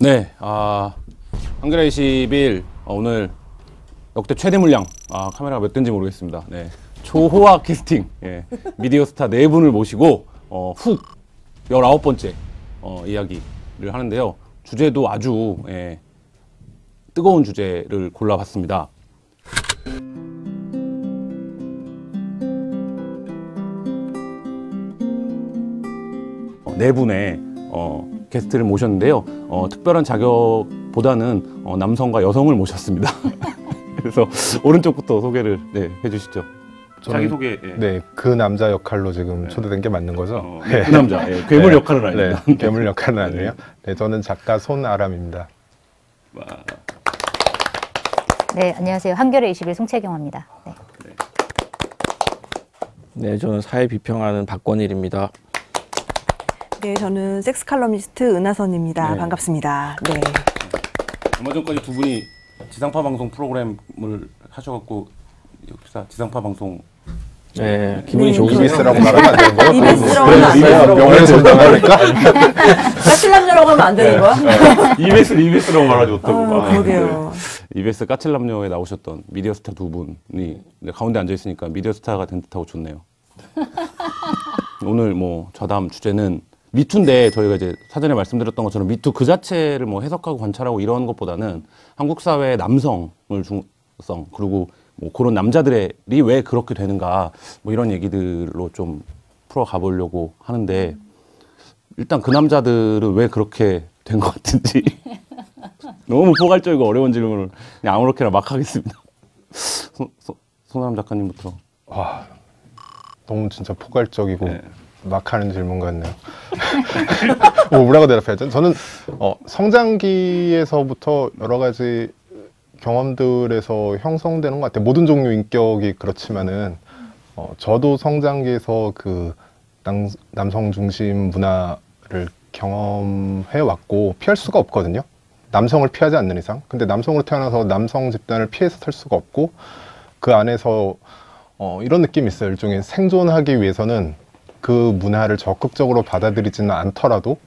네, 아, 한겨레 21 어, 오늘 역대 최대 물량 아, 카메라가 몇 대인지 모르겠습니다. 네, 초호화 캐스팅 예, 미디어 스타 네 분을 모시고 어, 훅 19번째 어, 이야기를 하는데요. 주제도 아주 예, 뜨거운 주제를 골라봤습니다. 어, 네 분의 어, 게스트를 모셨는데요. 어, 특별한 자격보다는 어, 남성과 여성을 모셨습니다. 그래서 오른쪽부터 소개를 네, 해주시죠. 자기 소개. 예. 네, 그 남자 역할로 지금 초대된 게 맞는 거죠? 어, 네, 그 남자. 예, 괴물 네. 역할은 아닙니다. 네, 괴물 역할은 아니에요. 네, 저는 작가 손아람입니다. 네, 안녕하세요. 한겨레 21 송채경입니다. 네. 네, 저는 사회 비평하는 박권일입니다. 네, 저는 섹스 칼럼니스트 은하선입니다. 네. 반갑습니다. 네. 얼마 전까지 두 분이 지상파 방송 프로그램을 하셔갖고 역사 지상파 방송 네, 기분이 네, 좋으세요? EBS라고 말하면 안 되는 거예요? EBS라고 하면 안 돼요. 명예훼손당하니까? 까칠남녀라고 하면 안 되는 거야? EBS EBS라고 말하지 못하고 아, 그러게요. EBS 까칠남녀에 나오셨던 미디어 스타 두 분이 네, 가운데 앉아 있으니까 미디어 스타가 된 듯하고 좋네요. 오늘 뭐 좌담 주제는 미투인데 저희가 이제 사전에 말씀드렸던 것처럼 미투 그 자체를 뭐 해석하고 관찰하고 이런 것보다는 한국 사회의 남성을 중성 그리고 뭐 그런 남자들이 왜 그렇게 되는가 뭐 이런 얘기들로 좀 풀어 가 보려고 하는데 일단 그 남자들은 왜 그렇게 된 것 같은지 너무 포괄적이고 어려운 질문을 그냥 아무렇게나 막 하겠습니다. 소, 소, 손아람 작가님부터. 와, 너무 진짜 포괄적이고 네. 막 하는 질문 같네요. 뭐 뭐라고 대답해야죠? 저는 어, 성장기에서부터 여러 가지 경험들에서 형성되는 것 같아요. 모든 종류 인격이 그렇지만은 어, 저도 성장기에서 그 남, 남성 중심 문화를 경험해 왔고 피할 수가 없거든요. 남성을 피하지 않는 이상. 근데 남성으로 태어나서 남성 집단을 피해서 살 수가 없고 그 안에서 어, 이런 느낌이 있어요. 일종의 생존하기 위해서는 그 문화를 적극적으로 받아들이지는 않더라도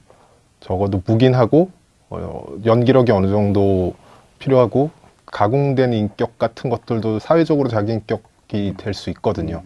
적어도 묵인하고 어, 연기력이 어느 정도 필요하고 가공된 인격 같은 것들도 사회적으로 자기 인격이 될 수 있거든요.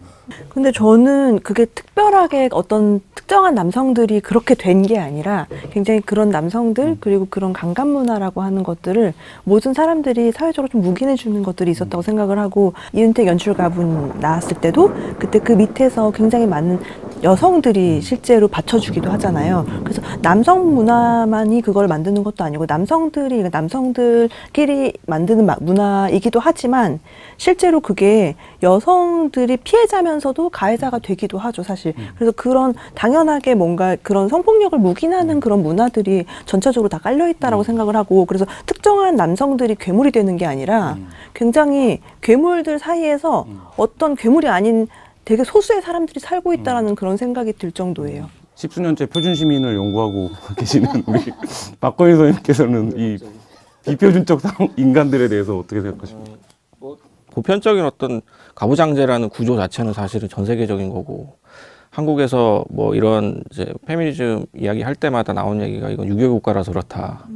근데 저는 그게 특별하게 어떤 특정한 남성들이 그렇게 된 게 아니라 굉장히 그런 남성들 그리고 그런 강간 문화라고 하는 것들을 모든 사람들이 사회적으로 좀 묵인해 주는 것들이 있었다고 생각을 하고 이은택 연출가분 나왔을 때도 그때 그 밑에서 굉장히 많은 여성들이 실제로 받쳐주기도 하잖아요. 그래서 남성 문화만이 그걸 만드는 것도 아니고 남성들이 그러니까 남성들끼리 만드는 마- 문화이기도 하지만 실제로 그게 여성들이 피해자면 서도 가해자가 되기도 하죠, 사실. 그래서 그런 당연하게 뭔가 그런 성폭력을 묵인하는 그런 문화들이 전체적으로 다 깔려 있다라고 생각을 하고 그래서 특정한 남성들이 괴물이 되는 게 아니라 굉장히 괴물들 사이에서 어떤 괴물이 아닌 되게 소수의 사람들이 살고 있다라는 그런 생각이 들 정도예요. 십수년째 표준 시민을 연구하고 계시는 우리 박건희 선생님께서는 이 비표준적 상- 인간들에 대해서 어떻게 생각하십니까? 보편적인 어떤 가부장제라는 구조 자체는 사실은 전 세계적인 거고 한국에서 뭐 이런 이제 페미니즘 이야기 할 때마다 나오는 얘기가 이건 유교 국가라서 그렇다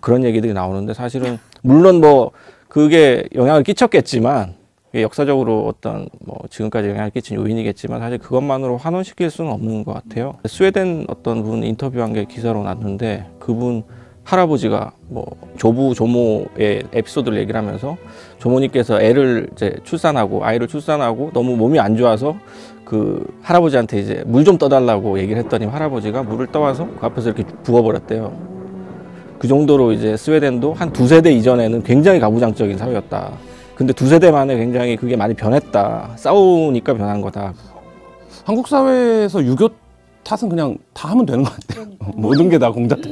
그런 얘기들이 나오는데 사실은 물론 뭐 그게 영향을 끼쳤겠지만 역사적으로 어떤 뭐 지금까지 영향을 끼친 요인이겠지만 사실 그것만으로 환원시킬 수는 없는 것 같아요. 스웨덴 어떤 분 인터뷰한 게 기사로 났는데 그분 할아버지가 뭐 조부 조모의 에피소드를 얘기를 하면서 조모님께서 애를 이제 출산하고 아이를 출산하고 너무 몸이 안 좋아서 그 할아버지한테 이제 물 좀 떠달라고 얘기를 했더니 할아버지가 물을 떠와서 그 앞에서 이렇게 부어버렸대요. 그 정도로 이제 스웨덴도 한 두 세 대 이전에는 굉장히 가부장적인 사회였다. 근데 두 세 대 만에 굉장히 그게 많이 변했다. 싸우니까 변한 거다. 한국 사회에서 유교 탓은 그냥 다 하면 되는 것 같아요. 모든 게 다 공자 탓.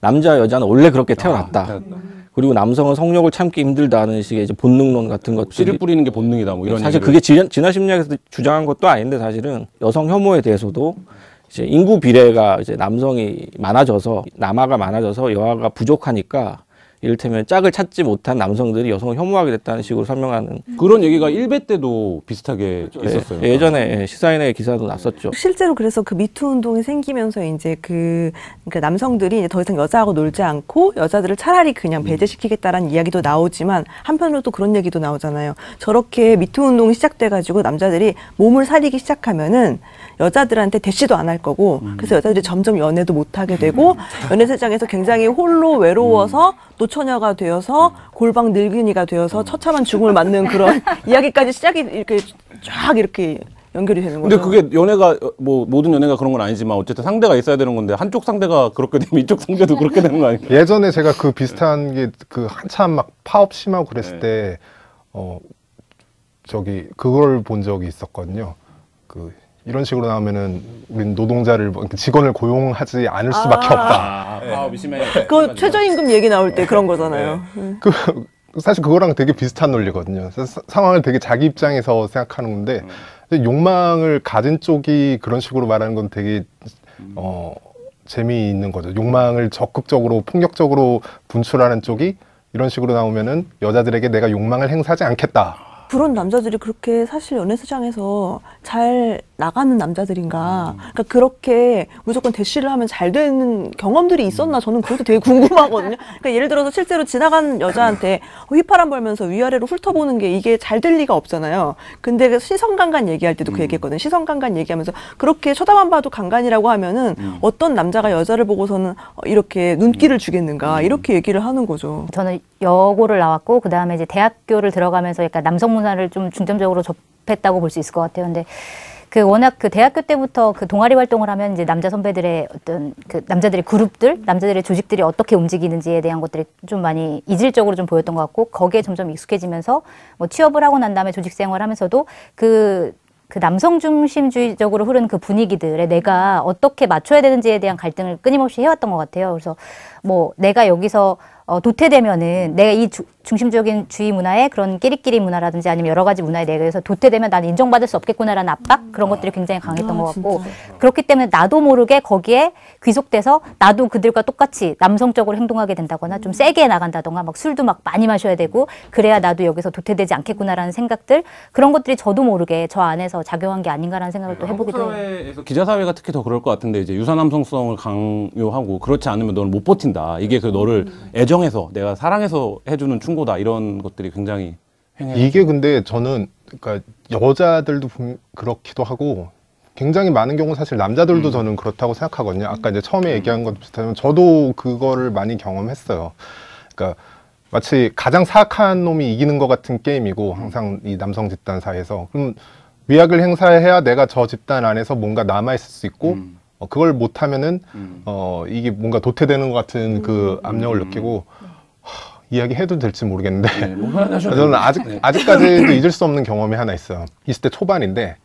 남자 여자는 원래 그렇게 태어났다. 아, 그리고 남성은 성욕을 참기 힘들다는 식의 이제 본능론 같은 것들이 씨를 뿌리는 게 본능이다. 뭐 이런 사실 얘기를. 그게 진화, 진화 심리학에서 주장한 것도 아닌데 사실은 여성 혐오에 대해서도 이제 인구 비례가 이제 남성이 많아져서 남아가 많아져서 여아가 부족하니까 이를테면 짝을 찾지 못한 남성들이 여성을 혐오하게 됐다는 식으로 설명하는 그런 얘기가 1배 때도 비슷하게 있었어요. 예, 예전에 예, 시사인의 기사도 났었죠. 실제로 그래서 그 미투 운동이 생기면서 이제 그 그러니까 남성들이 이제 더 이상 여자하고 놀지 않고 여자들을 차라리 그냥 배제시키겠다라는 이야기도 나오지만 한편으로 또 그런 얘기도 나오잖아요. 저렇게 미투 운동이 시작돼가지고 남자들이 몸을 사리기 시작하면은 여자들한테 대시도 안 할 거고 그래서 여자들이 점점 연애도 못 하게 되고 연애 세상에서 굉장히 홀로 외로워서 노처녀가 되어서 골방 늙은이가 되어서 처참한 죽음을 맞는 그런 이야기까지 시작이 이렇게 쫙 이렇게 연결이 되는 근데 거죠. 그게 연애가 어, 뭐 모든 연애가 그런 건 아니지만 어쨌든 상대가 있어야 되는 건데 한쪽 상대가 그렇게 되면 이쪽 상대도 그렇게 되는 거 아니에요? 예전에 제가 그 비슷한 게 그 한참 막 파업 심하고 그랬을 때어 저기 그걸 본 적이 있었거든요. 그 이런 식으로 나오면은 우린 노동자를 뭐 직원을 고용하지 않을 수밖에 없다. 아, 파업이 심해. 그 최저임금 얘기 나올 때 그런 거잖아요. 음. 그 사실 그거랑 되게 비슷한 논리거든요. 사- 상황을 되게 자기 입장에서 생각하는 건데 근데 욕망을 가진 쪽이 그런 식으로 말하는 건 되게 어 재미있는 거죠. 욕망을 적극적으로 폭력적으로 분출하는 쪽이 이런 식으로 나오면은 여자들에게 내가 욕망을 행사하지 않겠다. 그런 남자들이 그렇게 사실 연애 시장에서 잘 나가는 남자들인가? 그러니까 그렇게 무조건 대시를 하면 잘 되는 경험들이 있었나? 저는 그것도 되게 궁금하거든요. 그러니까 예를 들어서 실제로 지나간 여자한테 휘파람 불면서 위아래로 훑어보는 게 이게 잘 될 리가 없잖아요. 근데 그 시선강간 얘기할 때도 그 얘기했거든요. 시선강간 얘기하면서 그렇게 쳐다만 봐도 강간이라고 하면은 어떤 남자가 여자를 보고서는 어, 이렇게 눈길을 주겠는가? 이렇게 얘기를 하는 거죠. 저는 여고를 나왔고 그 다음에 이제 대학교를 들어가면서 약간 남성 문화를 좀 중점적으로 접했다고 볼 수 있을 것 같아요. 근데 그 워낙 그 대학교 때부터 그 동아리 활동을 하면 이제 남자 선배들의 어떤 그 남자들의 그룹들, 남자들의 조직들이 어떻게 움직이는지에 대한 것들이 좀 많이 이질적으로 좀 보였던 것 같고 거기에 점점 익숙해지면서 뭐 취업을 하고 난 다음에 조직 생활하면서도 그그 남성 중심주의적으로 흐르는 그 분위기들에 내가 어떻게 맞춰야 되는지에 대한 갈등을 끊임없이 해왔던 것 같아요. 그래서 뭐 내가 여기서 어, 도태되면은 내가 이 주- 중심적인 주의 문화에 그런 끼리끼리 문화라든지 아니면 여러 가지 문화에 대해서 도태되면 나는 인정받을 수 없겠구나라는 압박 그런 것들이 굉장히 강했던 아, 것 같고 진짜. 그렇기 때문에 나도 모르게 거기에 귀속돼서 나도 그들과 똑같이 남성적으로 행동하게 된다거나 좀 세게 나간다던가 막 술도 막 많이 마셔야 되고 그래야 나도 여기서 도태되지 않겠구나라는 생각들 그런 것들이 저도 모르게 저 안에서 작용한 게 아닌가라는 생각을 또 해보기도 해요. 사회에서 기자 사회가 특히 더 그럴 것 같은데 이제 유사 남성성을 강요하고 그렇지 않으면 너는 못 버틴다. 이게 그 너를 애정 해서 내가 사랑해서 해주는 충고다 이런 것들이 굉장히 횡해. 이게 근데 저는 그러니까 여자들도 분- 그렇기도 하고 굉장히 많은 경우 사실 남자들도 저는 그렇다고 생각하거든요. 아까 이제 처음에 얘기한 것 비슷하면 저도 그거를 많이 경험했어요. 그러니까 마치 가장 사악한 놈이 이기는 것 같은 게임이고 항상 이 남성 집단 사이에서 그럼 위약을 행사해야 내가 저 집단 안에서 뭔가 남아 있을 수 있고 음. 어, 그걸 못하면은 음. 어 이게 뭔가 도태되는 것 같은 그 압력을 느끼고 하, 이야기해도 될지 모르겠는데 네, 뭐 저는. 아직 네. 아직까지도 잊을 수 없는 경험이 하나 있어요. 20대 초반인데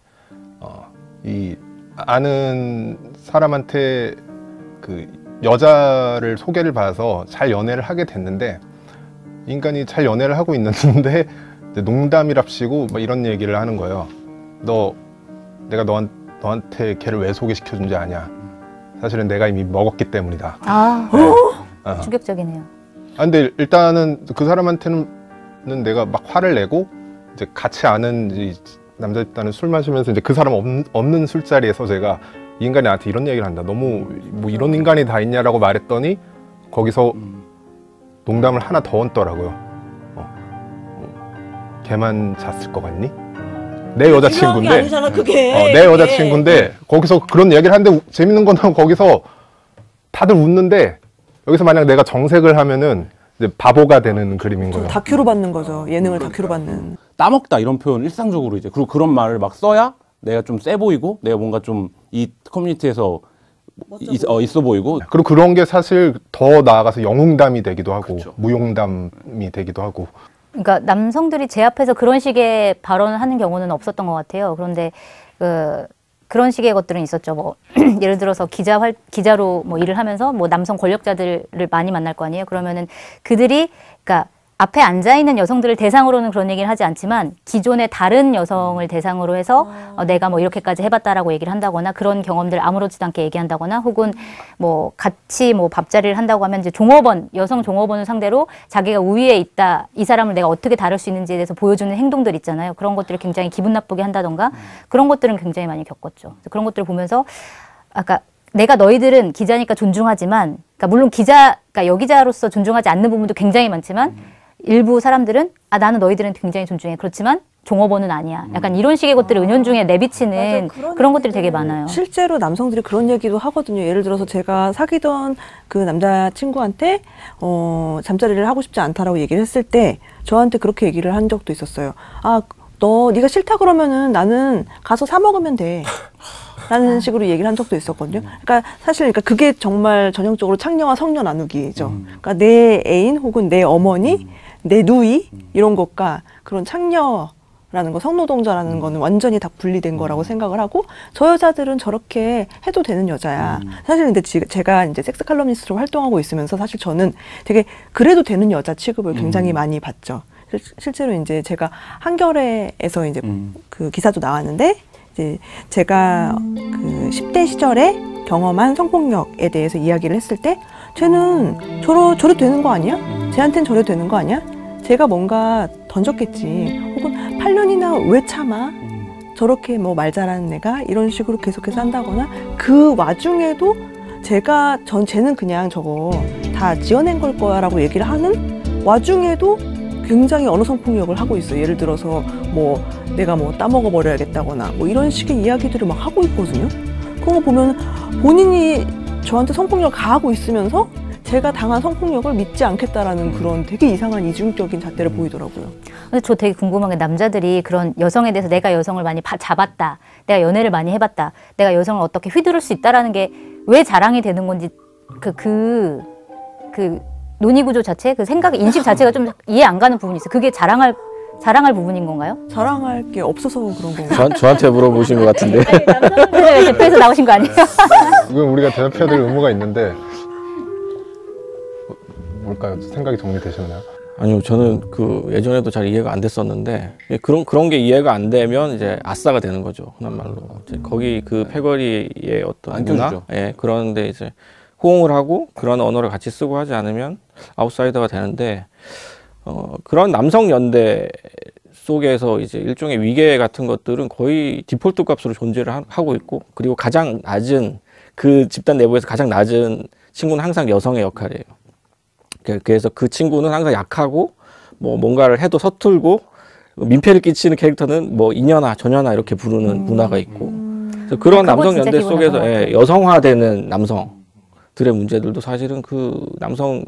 어, 이 아는 사람한테 그 여자를 소개를 받아서 잘 연애를 하게 됐는데 인간이 잘 연애를 하고 있는데 농담이랍시고 막 이런 얘기를 하는 거예요. 너 내가 너한, 너한테 걔를 왜 소개시켜준지 아냐? 사실은 내가 이미 먹었기 때문이다. 아 어. 충격적이네요. 아 근데 일단은 그 사람한테는 내가 막 화를 내고 이제 같이 아는 이 남자 집단은 술 마시면서 이제 그 사람 없는, 없는 술자리에서 제가 이 인간이 나한테 이런 얘기를 한다. 너무 뭐 이런 인간이 다 있냐라고 말했더니 거기서 음. 농담을 하나 더 얹더라고요. 어, 어, 걔만 잤을 것 같니? 내 여자친구인데 아니잖아 그게. 어, 내 여자친구인데 거기서 그런 얘기를 하는데 우- 재밌는 거는 거기서 다들 웃는데 여기서 만약 내가 정색을 하면은 이제 바보가 되는 그림인 거예요. 다큐로 받는 거죠. 예능을 다큐로 받는. 따먹다 이런 표현 일상적으로 이제 그리고 그런 말을 막 써야 내가 좀 세 보이고 내가 뭔가 좀 이 커뮤니티에서 있, 어, 있어 보이고 그리고 그런 게 사실 더 나아가서 영웅담이 되기도 하고. 무용담이 되기도 하고 그러니까 남성들이 제 앞에서 그런 식의 발언을 하는 경우는 없었던 것 같아요. 그런데 그 그런 식의 것들은 있었죠. 뭐 예를 들어서 기자 활 기자로 뭐 일을 하면서 뭐 남성 권력자들을 많이 만날 거 아니에요. 그러면은 그들이 그러니까 앞에 앉아 있는 여성들을 대상으로는 그런 얘기를 하지 않지만 기존의 다른 여성을 대상으로 해서 어, 내가 뭐 이렇게까지 해봤다라고 얘기를 한다거나 그런 경험들 아무렇지도 않게 얘기한다거나 혹은 뭐 같이 뭐 밥자리를 한다고 하면 이제 종업원 여성 종업원을 상대로 자기가 우위에 있다 이 사람을 내가 어떻게 다룰 수 있는지에 대해서 보여주는 행동들 있잖아요. 그런 것들을 굉장히 기분 나쁘게 한다던가 그런 것들은 굉장히 많이 겪었죠. 그런 것들을 보면서 아까 내가 너희들은 기자니까 존중하지만 그러니까 물론 기자 그러니까 여기자로서 존중하지 않는 부분도 굉장히 많지만 일부 사람들은 아 나는 너희들은 굉장히 존중해 그렇지만 종업원은 아니야 약간 이런 식의 것들을 은연중에 내비치는 맞아요. 그런 것들이 되게 많아요 실제로 남성들이 그런 얘기도 하거든요. 예를 들어서 제가 사귀던 그 남자 친구한테 어, 잠자리를 하고 싶지 않다라고 얘기를 했을 때 저한테 그렇게 얘기를 한 적도 있었어요. 아, 너 네가 싫다 그러면은 나는 가서 사 먹으면 돼. 라는 식으로 얘기를 한 적도 있었거든요. 그러니까 사실 그러니까 그게 정말 전형적으로 창녀와 성녀 나누기죠. 그러니까 내 애인 혹은 내 어머니, 내 누이 이런 것과 그런 창녀 라는 거 성노동자라는 거는 완전히 다 분리된 거라고 생각을 하고 저 여자들은 저렇게 해도 되는 여자야. 사실 근데 지, 제가 이제 섹스 칼럼니스트로 활동하고 있으면서 사실 저는 되게 그래도 되는 여자 취급을 굉장히 많이 받죠. 실, 실제로 이제 제가 한겨레에서 이제 음. 그 기사도 나왔는데 이제 제가 그 10대 시절에 경험한 성폭력에 대해서 이야기를 했을 때 쟤는 저러 저래 되는 거 아니야? 쟤한텐 저래 되는 거 아니야? 제가 뭔가 던졌겠지. 혹은 8년이나 왜 참아? 저렇게 뭐 말 잘하는 애가 이런 식으로 계속해서 한다거나 그 와중에도 제가 전 쟤는 그냥 저거 다 지어낸 걸 거야라고 얘기를 하는 와중에도 굉장히 언어 성폭력을 하고 있어요. 예를 들어서 뭐 내가 뭐 따먹어 버려야겠다거나 뭐 이런 식의 이야기들을 막 하고 있거든요. 그런 거 보면 본인이 저한테 성폭력을 가하고 있으면서 제가 당한 성폭력을 믿지 않겠다라는 그런 되게 이상한 이중적인 잣대를 보이더라고요. 근데 저 되게 궁금한 게 남자들이 그런 여성에 대해서 내가 여성을 많이 바- 잡았다 내가 연애를 많이 해봤다 내가 여성을 어떻게 휘두를 수 있다라는 게 왜 자랑이 되는 건지 그 그그 논의 구조 자체 그 생각 인식 자체가 좀 이해 안 가는 부분이 있어요. 그게 자랑할 자랑할 부분인 건가요? 자랑할 게 없어서 그런 건가요? 저, 저한테 물어보신 것 같은데. 네, 대표에서 나오신 거 아니에요? 이건 우리가 대답해야 될 의무가 있는데 뭐- 뭘까요? 생각이 정리되셨나요? 아니요, 저는 그 예전에도 잘 이해가 안 됐었는데 예, 그런 그런 게 이해가 안 되면 이제 아싸가 되는 거죠 흔한 말로. 이제 거기 그 패거리의 어떤 문화, 안겨주죠. 예, 그런데 이제 호응을 하고 그런 언어를 같이 쓰고 하지 않으면 아웃사이더가 되는데 어, 그런 남성 연대 속에서 이제 일종의 위계 같은 것들은 거의 디폴트 값으로 존재를 하- 하고 있고 그리고 가장 낮은 그 집단 내부에서 가장 낮은 친구는 항상 여성의 역할이에요. 그- 그래서 그 친구는 항상 약하고 뭐 뭔가를 해도 서툴고 민폐를 끼치는 캐릭터는 뭐 이년아 저년아 이렇게 부르는 문화가 있고. 그래서 그런 아, 남성 연대 속에서 예, 여성화되는 남성들의 문제들도 사실은 그 남성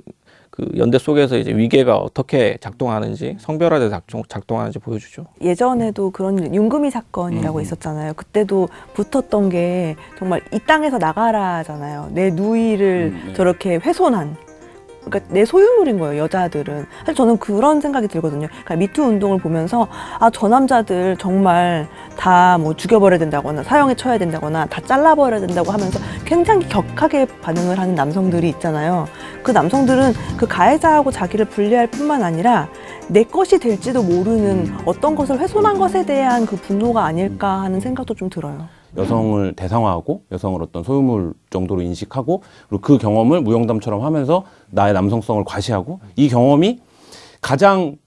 그 연대 속에서 이제 위계가 어떻게 작동하는지 성별화돼 작동, 작동하는지 보여주죠. 예전에도 그런 윤금이 사건이라고 음. 있었잖아요. 그때도 붙었던 게 정말 이 땅에서 나가라잖아요. 내 누이를 음, 네. 저렇게 훼손한. 그러니까 내 소유물인 거예요, 여자들은. 사실 저는 그런 생각이 들거든요. 그러니까 미투 운동을 보면서 아, 저 남자들 정말 다 뭐 죽여버려야 된다거나 사형에 쳐야 된다거나 다 잘라버려야 된다고 하면서 굉장히 격하게 반응을 하는 남성들이 있잖아요. 그 남성들은 그 가해자하고 자기를 분리할 뿐만 아니라 내 것이 될지도 모르는 어떤 것을 훼손한 것에 대한 그 분노가 아닐까 하는 생각도 좀 들어요. 여성을 대상화하고 여성을 어떤 소유물 정도로 인식하고 그리고 그 경험을 무용담처럼 하면서 나의 남성성을 과시하고 이 경험이 가장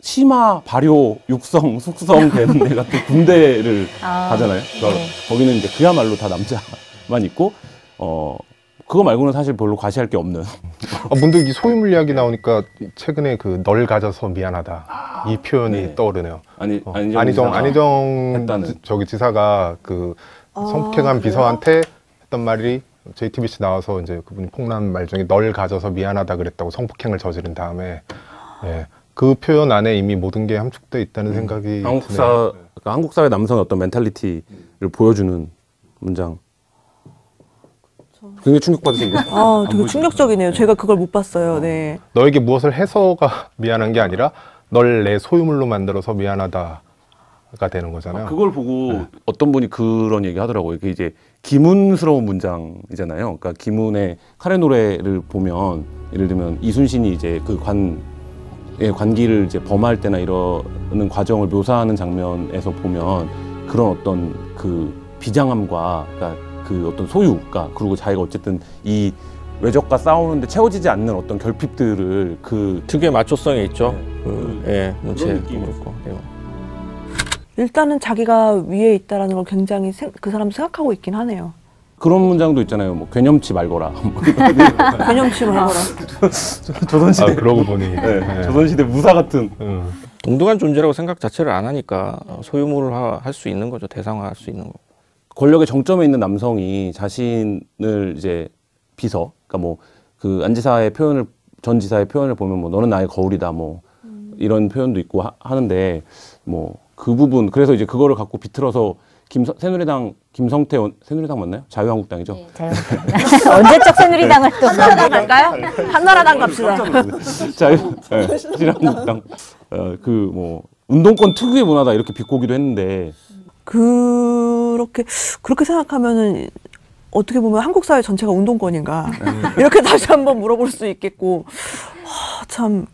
심화 발효 육성 숙성 되는 애 같은 군대를 아, 가잖아요. 그러니까 네. 거기는 이제 그야말로 다 남자만 있고 어 그거 말고는 사실 별로 과시할 게 없는 아, 문득 이 소유물 이야기 나오니까 최근에 그 널 가져서 미안하다 이 표현이 네. 떠오르네요. 아니 어, 안희정 안희정 안희정 했다는. 지- 저기 지사가 그 아, 성폭행한? 비서한테 했던 말이 JTBC 나와서 이제 그분이 폭로한 말 중에 널 가져서 미안하다 그랬다고 성폭행을 저지른 다음에 예. 그 표현 안에 이미 모든 게 함축돼 있다는 생각이 한국 드네요. 사 그러니까 한국 사회 남성의 어떤 mentality를 보여주는 문장. 굉장히 충격받으신 거. 아, 되게 충격적이네요. 제가 그걸 못 봤어요. 네. 너에게 무엇을 해서가 미안한 게 아니라 널 내 소유물로 만들어서 미안하다가 되는 거잖아요. 그걸 보고 네. 어떤 분이 그런 얘기 하더라고요. 이게 이제 기문스러운 문장이잖아요. 그러니까 기문의 카레 노래를 보면 예를 들면 이순신이 이제 그관 관계를 이제 범할 때나 이러는 과정을 묘사하는 장면에서 보면 그런 어떤 그 비장함과 그러니까 그 어떤 소유가 그리고 자기가 어쨌든 이 외적과 싸우는데 채워지지 않는 어떤 결핍들을 그 특유의 마초성이 있죠. 네. 그, 그- 예, 문체도 느낌이 그렇고. 예. 일단은 자기가 위에 있다라는 걸 굉장히 생- 그 사람 생각하고 있긴 하네요. 그런 문장도 있잖아요. 뭐 괴념치 말거라. 뭐 개념침을 해보라. 조선시대 아 그러고 보니 네, 네. 조선시대 무사 같은 음. 동등한 존재라고 생각 자체를 안 하니까 어, 소유물을 할 수 있는 거죠. 대상화할 수 있는 거. 권력의 정점에 있는 남성이 자신을 이제 비서, 그러니까 뭐 그 안지사의 표현을 전 지사의 표현을 보면 뭐 너는 나의 거울이다 뭐 이런 표현도 있고 하, 하는데 뭐 그 부분 그래서 이제 그거를 갖고 비틀어서 김 새누리당 김성태 원- 새누리당 맞나요? 자유한국당이죠. 자유- 언제적 새누리당을 또 한나라당 갈까요? 한나라당 갑시다. 자유 네, 자유한국당 그뭐 운동권 특유의 문화다 이렇게 비꼬기도 했는데 그렇게 그렇게 생각하면은 어떻게 보면 한국 사회 전체가 운동권인가? 이렇게 다시 한번 물어볼 수 있겠고. 하, 참.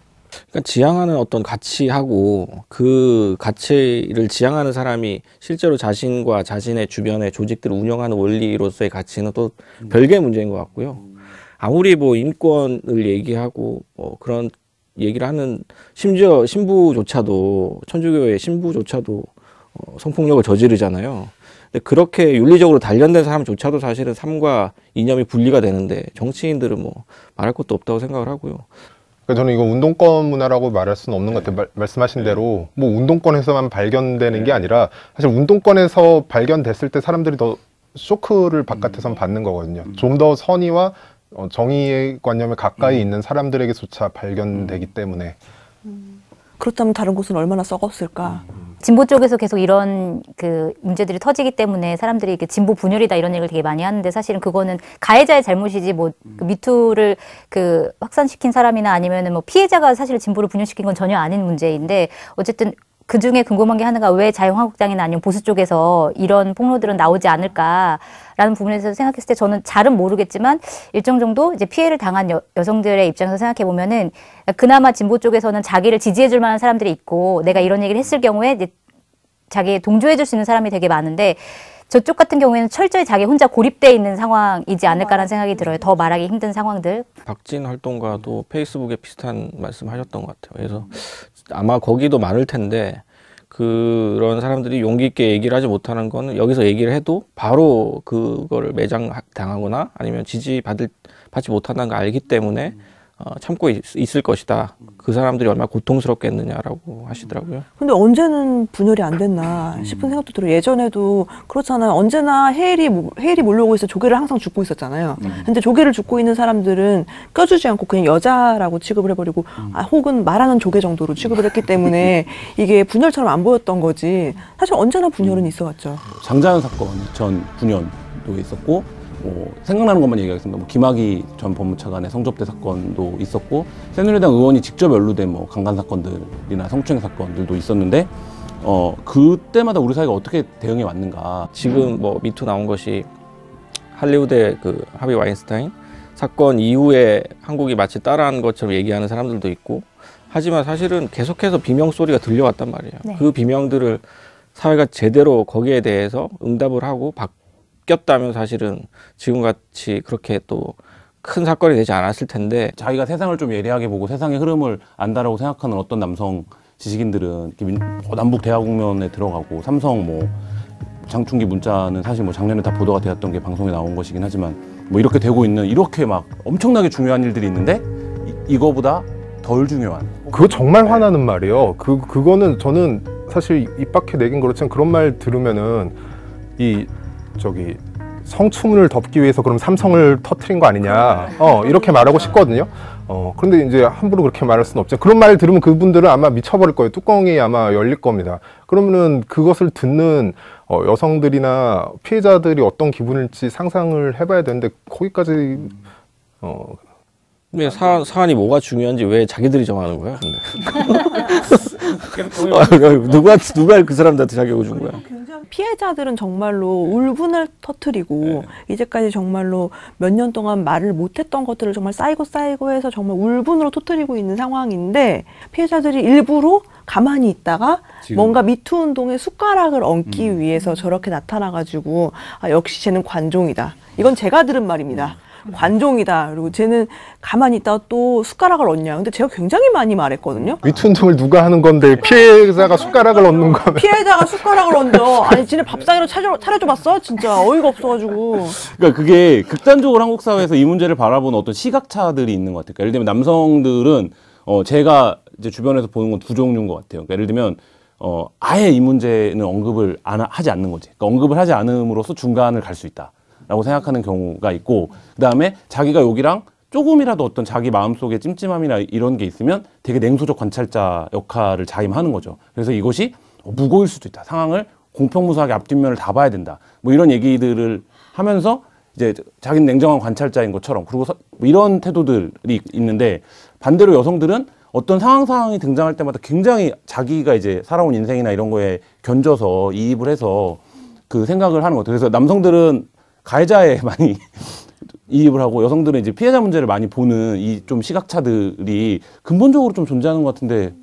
그러니까 지향하는 어떤 가치하고 그 가치를 지향하는 사람이 실제로 자신과 자신의 주변의 조직들을 운영하는 원리로서의 가치는 또 별개의 문제인 것 같고요. 아무리 뭐 인권을 얘기하고 뭐 그런 얘기를 하는 심지어 신부조차도 천주교의 신부조차도 어, 성폭력을 저지르잖아요. 근데 그렇게 윤리적으로 단련된 사람조차도 사실은 삶과 이념이 분리가 되는데 정치인들은 뭐 말할 것도 없다고 생각을 하고요. 그러니까 저는 이거 운동권 문화라고 말할 수는 없는 것 같아요. 말, 말씀하신 대로 뭐 운동권에서만 발견되는 게 아니라 사실 운동권에서 발견됐을 때 사람들이 더 쇼크를 바깥에선 받는 거거든요. 좀더 선의와 어, 정의의 관념에 가까이 있는 사람들에게조차 발견되기 때문에 그렇다면 다른 곳은 얼마나 썩었을까? 진보 쪽에서 계속 이런 그 문제들이 터지기 때문에 사람들이 이렇게 진보 분열이다 이런 얘기를 되게 많이 하는데 사실은 그거는 가해자의 잘못이지 뭐 그 미투를 그 확산시킨 사람이나 아니면은 뭐 피해자가 사실 진보를 분열시킨 건 전혀 아닌 문제인데 어쨌든 그 중에 궁금한 게 하나가 왜 자유한국당이나 아니면 보수 쪽에서 이런 폭로들은 나오지 않을까라는 부분에서 생각했을 때 저는 잘은 모르겠지만 일정 정도 이제 피해를 당한 여, 여성들의 입장에서 생각해 보면은 그나마 진보 쪽에서는 자기를 지지해 줄 만한 사람들이 있고 내가 이런 얘기를 했을 경우에 이제 자기에 동조해 줄 수 있는 사람이 되게 많은데 저쪽 같은 경우에는 철저히 자기 혼자 고립돼 있는 상황이지 않을까라는 생각이 들어요. 더 말하기 힘든 상황들. 박진 활동가도 페이스북에 비슷한 말씀하셨던 것 같아요. 그래서 아마 거기도 많을 텐데 그런 사람들이 용기 있게 얘기를 하지 못하는 거는 여기서 얘기를 해도 바로 그거를 매장 당하거나 아니면 지지 받을 받지 못한다는 걸 알기 때문에 어, 참고 있, 있을 것이다. 그 사람들이 얼마나 고통스럽겠느냐라고 하시더라고요. 근데 언제는 분열이 안 됐나 싶은 생각도 들어요. 예전에도 그렇잖아요. 언제나 해일이, 모- 해일이 몰려오고 있어 조개를 항상 죽고 있었잖아요. 근데 조개를 죽고 있는 사람들은 껴주지 않고 그냥 여자라고 취급을 해버리고 아, 혹은 말하는 조개 정도로 취급을 했기 때문에 이게 분열처럼 안 보였던 거지. 사실 언제나 분열은 있어왔죠. 장자연 사건 2009년도 있었고 뭐 생각나는 것만 얘기하겠습니다. 뭐 김학의 전 법무차관의 성접대 사건도 있었고 새누리당 의원이 직접 연루된 뭐 강간 사건들이나 성추행 사건들도 있었는데 어 그때마다 우리 사회가 어떻게 대응해 왔는가 지금 뭐 미투 나온 것이 할리우드의 그 하비 와인스타인 사건 이후에 한국이 마치 따라한 것처럼 얘기하는 사람들도 있고 하지만 사실은 계속해서 비명 소리가 들려왔단 말이에요. 네. 그 비명들을 사회가 제대로 거기에 대해서 응답을 하고 바뀌었다면 사실은 지금같이 그렇게 또 큰 사건이 되지 않았을 텐데 자기가 세상을 좀 예리하게 보고 세상의 흐름을 안다라고 생각하는 어떤 남성 지식인들은 이렇게 어, 남북 대화 국면에 들어가고 삼성 뭐 장충기 문자는 사실 뭐 작년에 다 보도가 되었던 게 방송에 나온 것이긴 하지만 뭐 이렇게 되고 있는 이렇게 막 엄청나게 중요한 일들이 있는데 이, 이거보다 덜 중요한 그거 정말 화나는 말이에요. 그 그거는 저는 사실 입 밖에 내긴 그렇지만 그런 말 들으면은 이 저기 성추문을 덮기 위해서 그럼 삼성을 터트린 거 아니냐. 어 이렇게 말하고 싶거든요. 어 그런데 이제 함부로 그렇게 말할 수는 없죠. 그런 말 들으면 그분들은 아마 미쳐버릴 거예요. 뚜껑이 아마 열릴 겁니다. 그러면은 그것을 듣는 어, 여성들이나 피해자들이 어떤 기분일지 상상을 해봐야 되는데 거기까지 어 근데 사, 사안이 뭐가 중요한지 왜 자기들이 정하는 거야? 근데 누가 누가 그 사람들한테 자격을 준 거야? 피해자들은 정말로 울분을 터트리고 이제까지 정말로 몇 년 동안 말을 못했던 것들을 정말 쌓이고 쌓이고 해서 정말 울분으로 터트리고 있는 상황인데 피해자들이 일부러 가만히 있다가 지금. 뭔가 미투 운동에 숟가락을 얹기 위해서 저렇게 나타나가지고 아, 역시 쟤는 관종이다. 이건 제가 들은 말입니다. 관종이다. 그리고 쟤는 가만히 있다가 또 숟가락을 얹냐. 근데 제가 굉장히 많이 말했거든요. 미투 운동을 누가 하는 건데 피해자가 숟가락을 얹는 거면 피해자가 숟가락을 얹어. 아니, 지네 밥상으로 차려, 차려줘 봤어? 진짜 어이가 없어가지고. 그러니까 그게 극단적으로 한국 사회에서 이 문제를 바라보는 어떤 시각차들이 있는 것 같아요. 그러니까 예를 들면 남성들은 어 제가 이제 주변에서 보는 건 두 종류인 것 같아요. 그러니까 예를 들면 어 아예 이 문제는 언급을 안 하- 하지 않는 거지. 그러니까 언급을 하지 않음으로써 중간을 갈 수 있다 라고 생각하는 경우가 있고 그 다음에 자기가 여기랑 조금이라도 어떤 자기 마음속에 찜찜함이나 이런 게 있으면 되게 냉소적 관찰자 역할을 자임하는 거죠. 그래서 이것이 어, 무고일 수도 있다. 상황을 공평무사하게 앞뒷면을 다 봐야 된다. 뭐 이런 얘기들을 하면서 이제 자기는 냉정한 관찰자인 것처럼 그리고 서- 뭐 이런 태도들이 있는데 반대로 여성들은 어떤 상황 상황이 등장할 때마다 굉장히 자기가 이제 살아온 인생이나 이런 거에 견져서 이입을 해서 그 생각을 하는 것 같아요. 그래서 남성들은 가해자에 많이 이입을 하고 여성들은 이제 피해자 문제를 많이 보는 이 좀 시각차들이 근본적으로 좀 존재하는 것 같은데.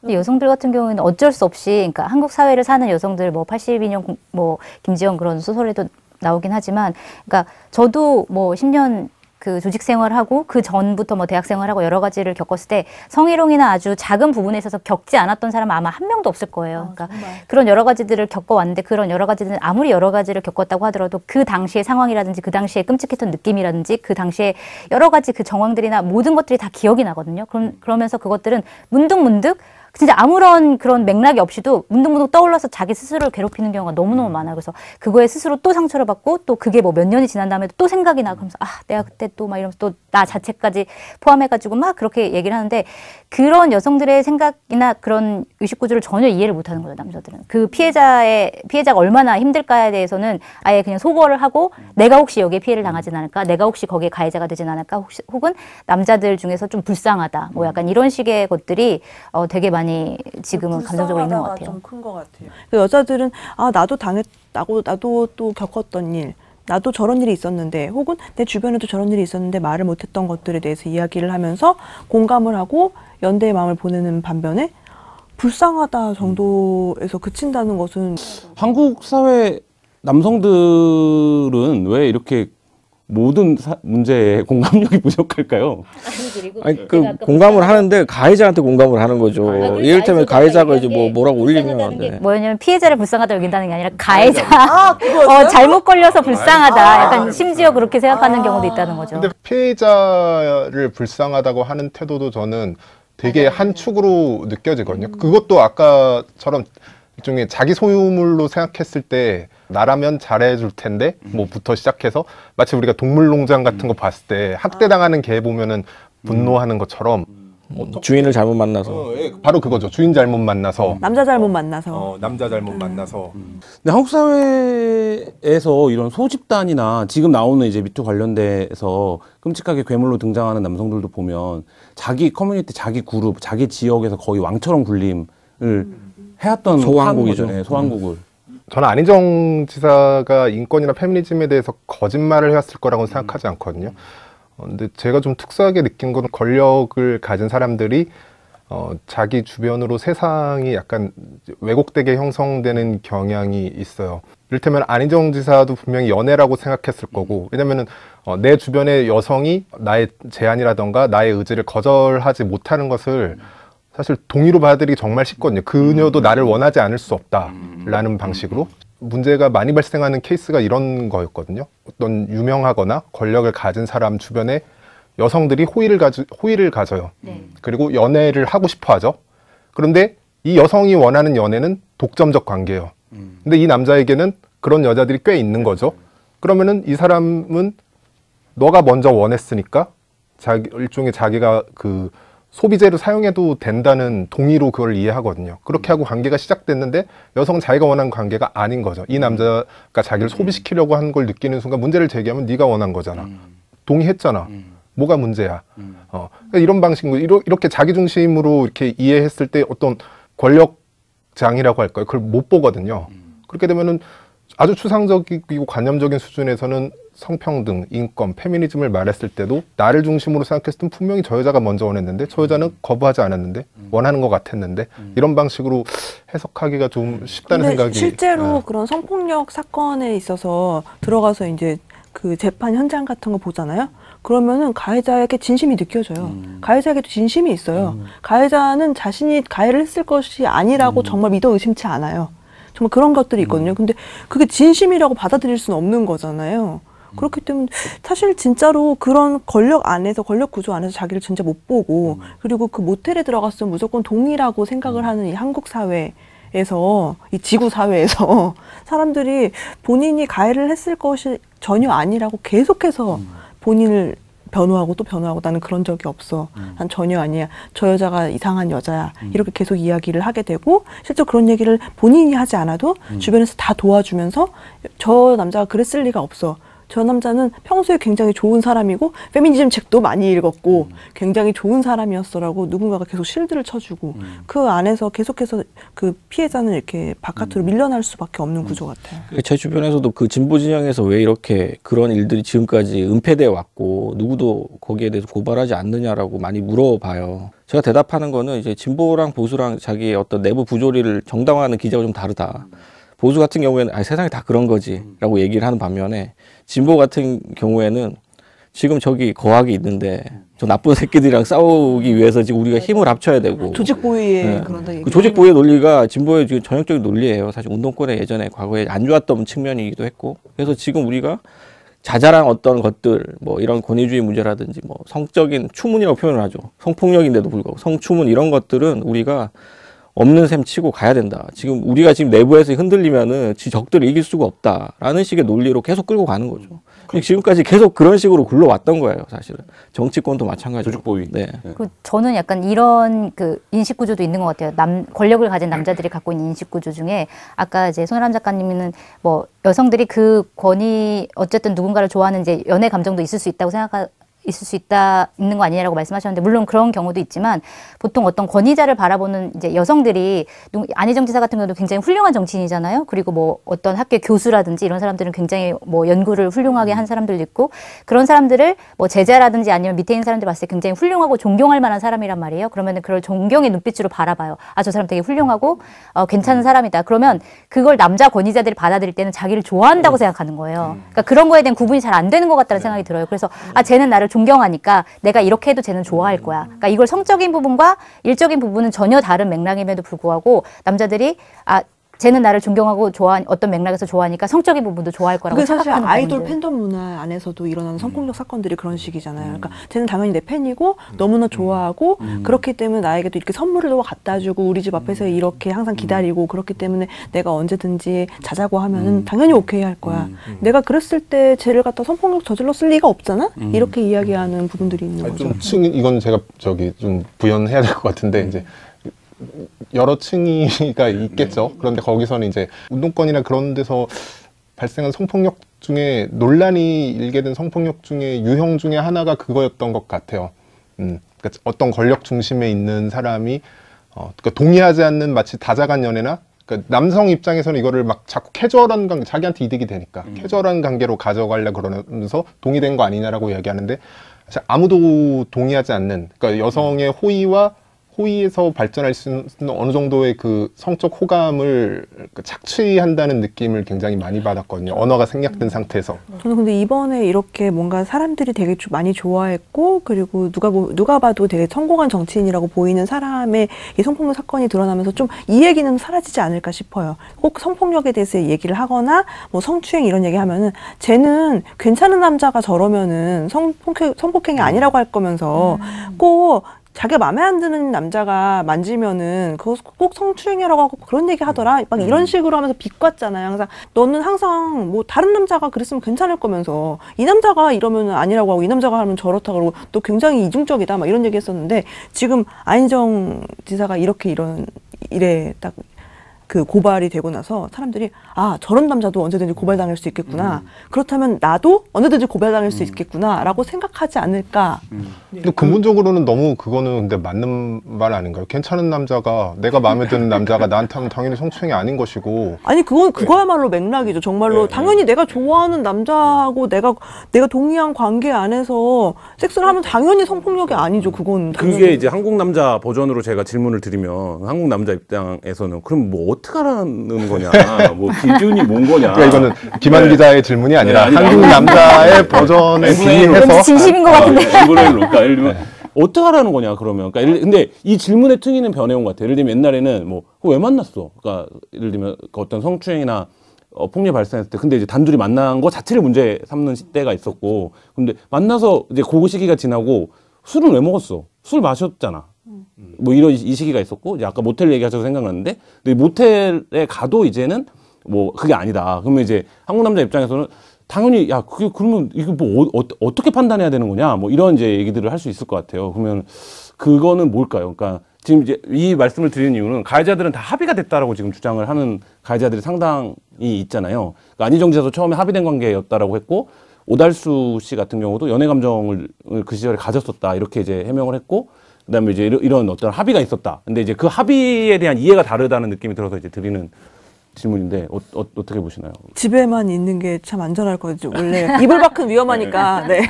근데 여성들 같은 경우에는 어쩔 수 없이 그러니까 한국 사회를 사는 여성들 뭐 82년 공- 뭐 김지영 그런 소설에도 나오긴 하지만 그러니까 저도 뭐 10년 그 조직 생활을 하고 그 전부터 뭐 대학 생활하고 여러 가지를 겪었을 때 성희롱이나 아주 작은 부분에 있어서 겪지 않았던 사람은 아마 한 명도 없을 거예요. 그러니까 그런 여러 가지들을 겪어왔는데 그런 여러 가지들은 아무리 여러 가지를 겪었다고 하더라도 그 당시의 상황이라든지 그 당시에 끔찍했던 느낌이라든지 그 당시에 여러 가지 그 정황들이나 모든 것들이 다 기억이 나거든요. 그럼 그러면서 그것들은 문득문득 진짜 아무런 그런 맥락이 없이도 문득문득 떠올라서 자기 스스로를 괴롭히는 경우가 너무너무 많아요. 그래서 그거에 스스로 또 상처를 받고 또 그게 뭐 몇 년이 지난 다음에도 또 생각이 나. 그러면서 아, 내가 그때 또 막 이러면서 또 나 자체까지 포함해가지고 막 그렇게 얘기를 하는데 그런 여성들의 생각이나 그런 의식 구조를 전혀 이해를 못 하는 거예요, 남자들은. 그 피해자의, 피해자가 얼마나 힘들까에 대해서는 아예 그냥 소거를 하고 내가 혹시 여기에 피해를 당하진 않을까? 내가 혹시 거기에 가해자가 되진 않을까? 혹시, 혹은 남자들 중에서 좀 불쌍하다. 뭐 약간 이런 식의 것들이 어, 되게 많이 지금은 감정적으로 있는 것 같아요. 좀 큰 것 같아요. 그 여자들은 아 나도 당했다고 나도 또 겪었던 일. 나도 저런 일이 있었는데 혹은 내 주변에도 저런 일이 있었는데 말을 못했던 것들에 대해서 이야기를 하면서 공감을 하고 연대의 마음을 보내는 반면에 불쌍하다 정도에서 그친다는 것은 한국 사회 남성들은 왜 이렇게 모든 사- 문제에 공감력이 부족할까요? 아니 그 공감을 하는데 가해자한테 공감을 하는 거죠. 이를테면 가해자가 이제 뭐 뭐라고 올리면 네. 뭐냐면 피해자를 불쌍하다 여긴다는 게 아니라 가해자 어, 잘못 걸려서 불쌍하다 약간 심지어 그렇게 생각하는 경우도 있다는 거죠. 근데 피해자를 불쌍하다고 하는 태도도 저는 되게 한 축으로 느껴지거든요. 그것도 아까처럼 일종의 자기 소유물로 생각했을 때 나라면 잘해줄 텐데 뭐부터 시작해서 마치 우리가 동물농장 같은 거 봤을 때 학대당하는 개 보면은 분노하는 것처럼 음, 주인을 잘못 만나서. 어, 예, 바로 그거죠. 주인 잘못 만나서. 남자 잘못 만나서. 어, 남자 잘못 만나서. 근데 한국 사회에서 이런 소집단이나 지금 나오는 이제 미투 관련돼서 끔찍하게 괴물로 등장하는 남성들도 보면 자기 커뮤니티, 자기 그룹, 자기 지역에서 거의 왕처럼 군림을 해왔던 소왕국이죠. 네, 소왕국을. 저는 안희정 지사가 인권이나 페미니즘에 대해서 거짓말을 해왔을 거라고 생각하지 않거든요. 어, 근데 제가 좀 특수하게 느낀 건 권력을 가진 사람들이 어, 자기 주변으로 세상이 약간 왜곡되게 형성되는 경향이 있어요. 이를테면 안희정 지사도 분명히 연애라고 생각했을 거고, 왜냐면은 어, 내 주변의 여성이 나의 제안이라던가 나의 의지를 거절하지 못하는 것을 사실 동의로 받아들이기 정말 쉽거든요. 그녀도 나를 원하지 않을 수 없다라는 방식으로 문제가 많이 발생하는 케이스가 이런 거였거든요. 어떤 유명하거나 권력을 가진 사람 주변에 여성들이 호의를 가지 호의를 가져요. 그리고 연애를 하고 싶어 하죠. 그런데 이 여성이 원하는 연애는 독점적 관계예요. 근데 이 남자에게는 그런 여자들이 꽤 있는 거죠. 그러면은 이 사람은 너가 먼저 원했으니까 자기 일종의 자기가 그 소비재로 사용해도 된다는 동의로 그걸 이해하거든요. 그렇게 하고 관계가 시작됐는데 여성은 자기가 원한 관계가 아닌 거죠. 이 남자가 자기를 소비시키려고 한 걸 느끼는 순간 문제를 제기하면 네가 원한 거잖아. 동의했잖아. 뭐가 문제야? 음. 어, 그러니까 이런 방식으로 이렇게 자기 중심으로 이렇게 이해했을 때 어떤 권력장이라고 할까요? 그걸 못 보거든요. 그렇게 되면은 아주 추상적이고 관념적인 수준에서는 성평등, 인권, 페미니즘을 말했을 때도 나를 중심으로 생각했을 땐 분명히 저 여자가 먼저 원했는데 저 여자는 거부하지 않았는데 원하는 것 같았는데 이런 방식으로 해석하기가 좀 쉽다는 생각이 실제로 예. 그런 성폭력 사건에 있어서 들어가서 이제 그 재판 현장 같은 거 보잖아요. 그러면은 가해자에게 진심이 느껴져요. 음. 가해자에게도 진심이 있어요. 가해자는 자신이 가해를 했을 것이 아니라고 음. 정말 믿어 의심치 않아요. 정말 그런 것들이 있거든요. 근데 그게 진심이라고 받아들일 수는 없는 거잖아요. 그렇기 때문에 사실 진짜로 그런 권력 안에서 권력 구조 안에서 자기를 진짜 못 보고 그리고 그 모텔에 들어갔으면 무조건 동의라고 생각을 하는 이 한국 사회 에서 이 지구 사회에서 사람들이 본인이 가해를 했을 것이 전혀 아니라고 계속해서 본인을 변호하고 또 변호하고 나는 그런 적이 없어. 난 전혀 아니야. 저 여자가 이상한 여자야. 이렇게 계속 이야기를 하게 되고 실제 그런 얘기를 본인이 하지 않아도 주변에서 다 도와주면서 저 남자가 그랬을 리가 없어. 저 남자는 평소에 굉장히 좋은 사람이고 페미니즘 책도 많이 읽었고 굉장히 좋은 사람이었어라고 누군가가 계속 실드를 쳐주고 그 안에서 계속해서 그 피해자는 이렇게 바깥으로 밀려날 수밖에 없는 구조 같아요. 제 주변에서도 그 진보 진영에서 왜 이렇게 그런 일들이 지금까지 은폐돼 왔고 누구도 거기에 대해서 고발하지 않느냐라고 많이 물어봐요. 제가 대답하는 거는 이제 진보랑 보수랑 자기의 어떤 내부 부조리를 정당화하는 기제가 좀 다르다. 보수 같은 경우에는 아 세상이 다 그런 거지라고 얘기를 하는 반면에 진보 같은 경우에는 지금 저기 거학이 있는데 저 나쁜 새끼들이랑 싸우기 위해서 지금 우리가 힘을 합쳐야 되고 조직 보위에 네. 그런다 얘기. 그 조직 보호의 논리가 진보의 지금 전형적인 논리예요. 사실 운동권의 예전에 과거에 안 좋았던 측면이기도 했고 그래서 지금 우리가 자잘한 어떤 것들 뭐 이런 권위주의 문제라든지 뭐 성적인 추문이라고 표현을 하죠. 성폭력인데도 불구하고 성추문 이런 것들은 우리가 없는 셈 치고 가야 된다. 지금 우리가 지금 내부에서 흔들리면은 지 적들을 이길 수가 없다라는 식의 논리로 계속 끌고 가는 거죠. 근데 지금까지 계속 그런 식으로 굴러왔던 거예요, 사실은. 정치권도 마찬가지로. 조직 보위. 네. 그 저는 약간 이런 그 인식 구조도 있는 것 같아요. 남 권력을 가진 남자들이 갖고 있는 인식 구조 중에 아까 이제 손혜람 작가님은 뭐 여성들이 그 권위 어쨌든 누군가를 좋아하는 이제 연애 감정도 있을 수 있다고 생각하. 있을 수 있다 있는 거 아니냐라고 말씀하셨는데 물론 그런 경우도 있지만 보통 어떤 권위자를 바라보는 이제 여성들이 안희정 지사 같은 경우도 굉장히 훌륭한 정치인이잖아요. 그리고 뭐 어떤 학교 교수라든지 이런 사람들은 굉장히 뭐 연구를 훌륭하게 한 사람들도 있고 그런 사람들을 뭐 제자라든지 아니면 밑에 있는 사람들 봤을 때 굉장히 훌륭하고 존경할 만한 사람이란 말이에요. 그러면은 그걸 존경의 눈빛으로 바라봐요. 아 저 사람 되게 훌륭하고 어, 괜찮은 사람이다. 그러면 그걸 남자 권위자들이 받아들일 때는 자기를 좋아한다고 생각하는 거예요. 그러니까 그런 거에 대한 구분이 잘 안 되는 것 같다는 생각이 들어요. 그래서 아 쟤는 나를 존경하니까 내가 이렇게 해도 쟤는 좋아할 거야. 그러니까 이걸 성적인 부분과 일적인 부분은 전혀 다른 맥락임에도 불구하고 남자들이 아 쟤는 나를 존경하고 좋아 어떤 맥락에서 좋아하니까 성적인 부분도 좋아할 거라고 그게 사실 생각하는 아이돌 경우들. 팬덤 문화 안에서도 일어나는 성폭력 사건들이 그런 식이잖아요. 그러니까 쟤는 당연히 내 팬이고 너무나 좋아하고 그렇기 때문에 나에게도 이렇게 선물을 또 갖다 주고 우리 집 앞에서 이렇게 항상 기다리고 그렇기 때문에 내가 언제든지 자자고 하면은 당연히 오케이 할 거야. 내가 그랬을 때 쟤를 갖다 성폭력 저질렀을 리가 없잖아. 이렇게 이야기하는 부분들이 있는 아니, 거죠. 좀 층, 이건 제가 저기 좀 부연해야 될 것 같은데 이제 여러 층이가 있겠죠. 그런데 거기서는 이제 운동권이나 그런 데서 발생한 성폭력 중에 논란이 일게 된 성폭력 중에 유형 중에 하나가 그거였던 것 같아요. 음, 그러니까 어떤 권력 중심에 있는 사람이 어, 그러니까 동의하지 않는 마치 다자간 연애나 그러니까 남성 입장에서는 이거를 막 자꾸 캐주얼한 관계, 자기한테 이득이 되니까 캐주얼한 관계로 가져가려 그러면서 동의된 거 아니냐라고 이야기하는데 사실 아무도 동의하지 않는 그러니까 여성의 호의와 호의에서 발전할 수 있는 어느 정도의 그 성적 호감을 그 착취한다는 느낌을 굉장히 많이 받았거든요. 언어가 생략된 상태에서. 저는 근데 이번에 이렇게 뭔가 사람들이 되게 조- 많이 좋아했고 그리고 누가 보, 누가 봐도 되게 성공한 정치인이라고 보이는 사람의 이 성폭력 사건이 드러나면서 좀 이 얘기는 사라지지 않을까 싶어요. 꼭 성폭력에 대해서 얘기를 하거나 뭐 성추행 이런 얘기 하면은 쟤는 괜찮은 남자가 저러면은 성폭행 성폭행이 아니라고 할 거면서 꼭 자기가 마음에 안 드는 남자가 만지면은 그거 꼭 성추행이라고 하고 그런 얘기 하더라. 막 이런 식으로 하면서 비꼬았잖아요. 항상 너는 항상 뭐 다른 남자가 그랬으면 괜찮을 거면서 이 남자가 이러면 아니라고 하고 이 남자가 하면 저렇다 그러고 또 굉장히 이중적이다. 막 이런 얘기 했었는데 지금 안희정 지사가 이렇게 이런 일에 딱 그 고발이 되고 나서 사람들이 아 저런 남자도 언제든지 고발당할 수 있겠구나. 그렇다면 나도 언제든지 고발당할 수 있겠구나라고 생각하지 않을까. 근데 근본적으로는 너무 그거는 근데 맞는 말 아닌가요? 괜찮은 남자가 내가 마음에 드는 남자가 나한테 하면 당연히 성추행이 아닌 것이고 아니 그건 그거야말로 맥락이죠. 정말로 당연히 내가 좋아하는 남자하고 내가 내가 동의한 관계 안에서 섹스를 하면 당연히 성폭력이 아니죠. 그건 당연히. 그게 이제 한국 남자 버전으로 제가 질문을 드리면 한국 남자 입장에서는 그럼 뭐 어떻게 하라는 거냐, 뭐 기준이 뭔 거냐. 그러니까 이거는 김한 기자의 질문이 아니라 네, 아니, 한국 남자의 버전에. 비해서 왠지 진심인 것 같은데. 이 그러니까 예를 들면 어떻게 하라는 거냐 그러면. 그러니까 예를- 근데 이 질문의 특이는 변해온 것 같아요. 예를 들면 옛날에는 뭐왜 만났어? 그러니까 예를 들면 그 어떤 성추행이나 어, 폭력 발생했을 때 근데 이제 단둘이 만난 거 자체를 문제 삼는 시대가 있었고 근데 만나서 이제 그 시기가 지나고 술은 왜 먹었어? 술 마셨잖아. 뭐 이런 이 시기가 있었고 이제 아까 모텔 얘기하셔서 생각났는데 근데 모텔에 가도 이제는 뭐 그게 아니다. 그러면 이제 한국 남자 입장에서는 당연히 야 그게 그러면 이거 뭐 어, 어, 떻게 판단해야 되는 거냐 뭐 이런 이제 얘기들을 할 수 있을 것 같아요. 그러면 그거는 뭘까요? 그러니까 지금 이제 이 말씀을 드리는 이유는 가해자들은 다 합의가 됐다라고 지금 주장을 하는 가해자들이 상당히 있잖아요. 그러니까 안희정 지사도 처음에 합의된 관계였다라고 했고 오달수 씨 같은 경우도 연애 감정을 그 시절에 가졌었다 이렇게 이제 해명을 했고 그다음에 이제 이런 어떤 합의가 있었다. 근데 이제 그 합의에 대한 이해가 다르다는 느낌이 들어서 이제 드리는 질문인데 어, 어, 어 떻게 보시나요? 집에만 있는 게 참 안전할 거죠. 원래 이불 밖은 위험하니까. 네.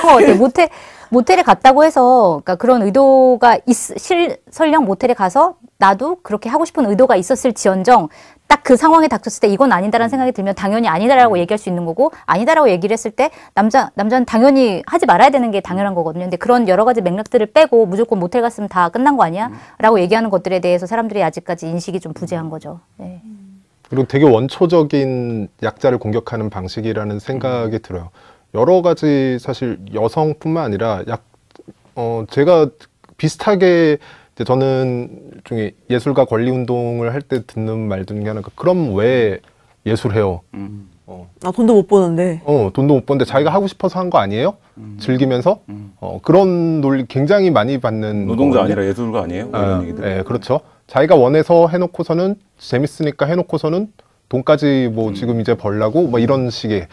그거 어때? 모텔 모텔에 갔다고 해서 그러니까 그런 의도가 있, 실 설령 모텔에 가서 나도 그렇게 하고 싶은 의도가 있었을지언정 딱 그 상황에 닥쳤을 때 이건 아니다라는 생각이 들면 당연히 아니다라고 얘기할 수 있는 거고 아니다라고 얘기를 했을 때 남자 남자는 당연히 하지 말아야 되는 게 당연한 거거든요. 근데 그런 여러 가지 맥락들을 빼고 무조건 모텔 갔으면 다 끝난 거 아니야?라고 얘기하는 것들에 대해서 사람들이 아직까지 인식이 좀 부재한 거죠. 네. 그리고 되게 원초적인 약자를 공격하는 방식이라는 생각이 들어요. 여러 가지 사실 여성뿐만 아니라 약, 어, 제가 비슷하게 이제 저는 중에 예술가 권리 운동을 할 때 듣는 말 중에 하나가 그럼 왜 예술해요? 어, 아 돈도 못 버는데. 어, 돈도 못 버는데 자기가 하고 싶어서 한 거 아니에요? 즐기면서 어, 그런 논리 굉장히 많이 받는 노동자 거거든요. 아니라 예술가 아니에요? 뭐 아, 이런 얘기들. 네, 그렇죠. 자기가 원해서 해놓고서는 재밌으니까 해놓고서는 돈까지 뭐 음. 지금 이제 벌라고 뭐 이런 식의.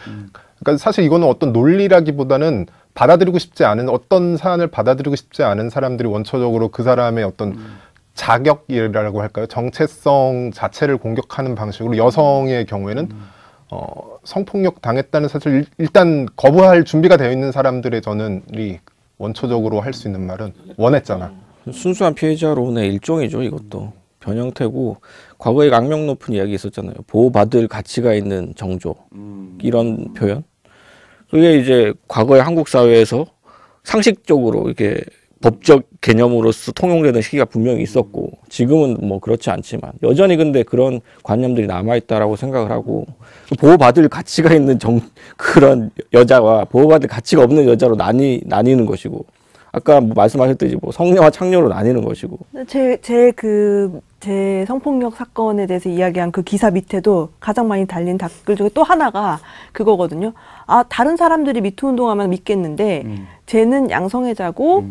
그러니까 사실 이거는 어떤 논리라기보다는 받아들이고 싶지 않은 어떤 사안을 받아들이고 싶지 않은 사람들이 원초적으로 그 사람의 어떤 음. 자격이라고 할까요? 정체성 자체를 공격하는 방식으로 여성의 경우에는 음. 어, 성폭력 당했다는 사실 일- 일단 거부할 준비가 되어 있는 사람들의 저는 이 원초적으로 할 수 있는 말은 원했잖아. 순수한 피해자론의 일종이죠. 이것도 변형태고 과거에 악명 높은 이야기 있었잖아요. 보호받을 가치가 있는 정조 이런 표현. 그게 이제 과거의 한국 사회에서 상식적으로 이렇게 법적 개념으로서 통용되는 시기가 분명히 있었고 지금은 뭐 그렇지 않지만 여전히 근데 그런 관념들이 남아 있다라고 생각을 하고 보호받을 가치가 있는 정 그런 여자와 보호받을 가치가 없는 여자로 나뉘 나뉘는 것이고 아까 뭐 말씀하셨듯이 뭐 성녀와 창녀로 나뉘는 것이고. 제제 그 제 성폭력 사건에 대해서 이야기한 그 기사 밑에도 가장 많이 달린 댓글 중에 또 하나가 그거거든요. 아 다른 사람들이 미투 운동하면 믿겠는데 쟤는 양성애자고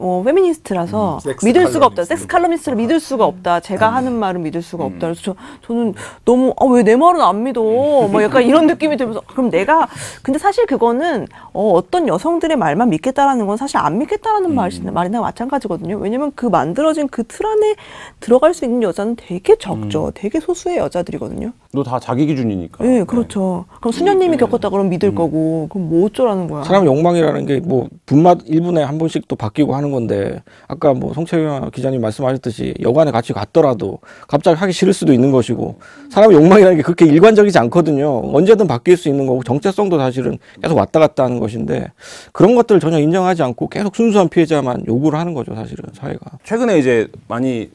어, 페미니스트라서 섹스 믿을 수가 없다. 섹스 칼럼니스트를 믿을 수가 없다. 제가 하는 말은 믿을 수가 없다. 그래서 저, 저는 너무 아, 왜 내 말은 안 믿어? 뭐 약간 이런 느낌이 들면서 그럼 내가 근데 사실 그거는 어, 어떤 여성들의 말만 믿겠다라는 건 사실 안 믿겠다라는 말이, 말이나 마찬가지거든요. 왜냐면 그 만들어진 그 틀 안에 들어갈 수 있는 여자는 되게 적죠. 되게 소수의 여자들이거든요. 너 다 자기 기준이니까. 네, 그렇죠. 그럼 수녀님이 겪었다 그러면 믿을 거고 그럼 뭐 어쩌라는 거야? 사람 욕망이라는 게 뭐 분맛 1분에 한 번씩 또 바뀌고 하는 건데 아까 뭐 송채경 기자님 말씀하셨듯이 여관에 같이 갔더라도 갑자기 하기 싫을 수도 있는 것이고 사람의 욕망이라는 게 그렇게 일관적이지 않거든요. 언제든 바뀔 수 있는 거고 정체성도 사실은 계속 왔다 갔다 하는 것인데 그런 것들을 전혀 인정하지 않고 계속 순수한 피해자만 요구를 하는 거죠, 사실은 사회가. 최근에 이제 많이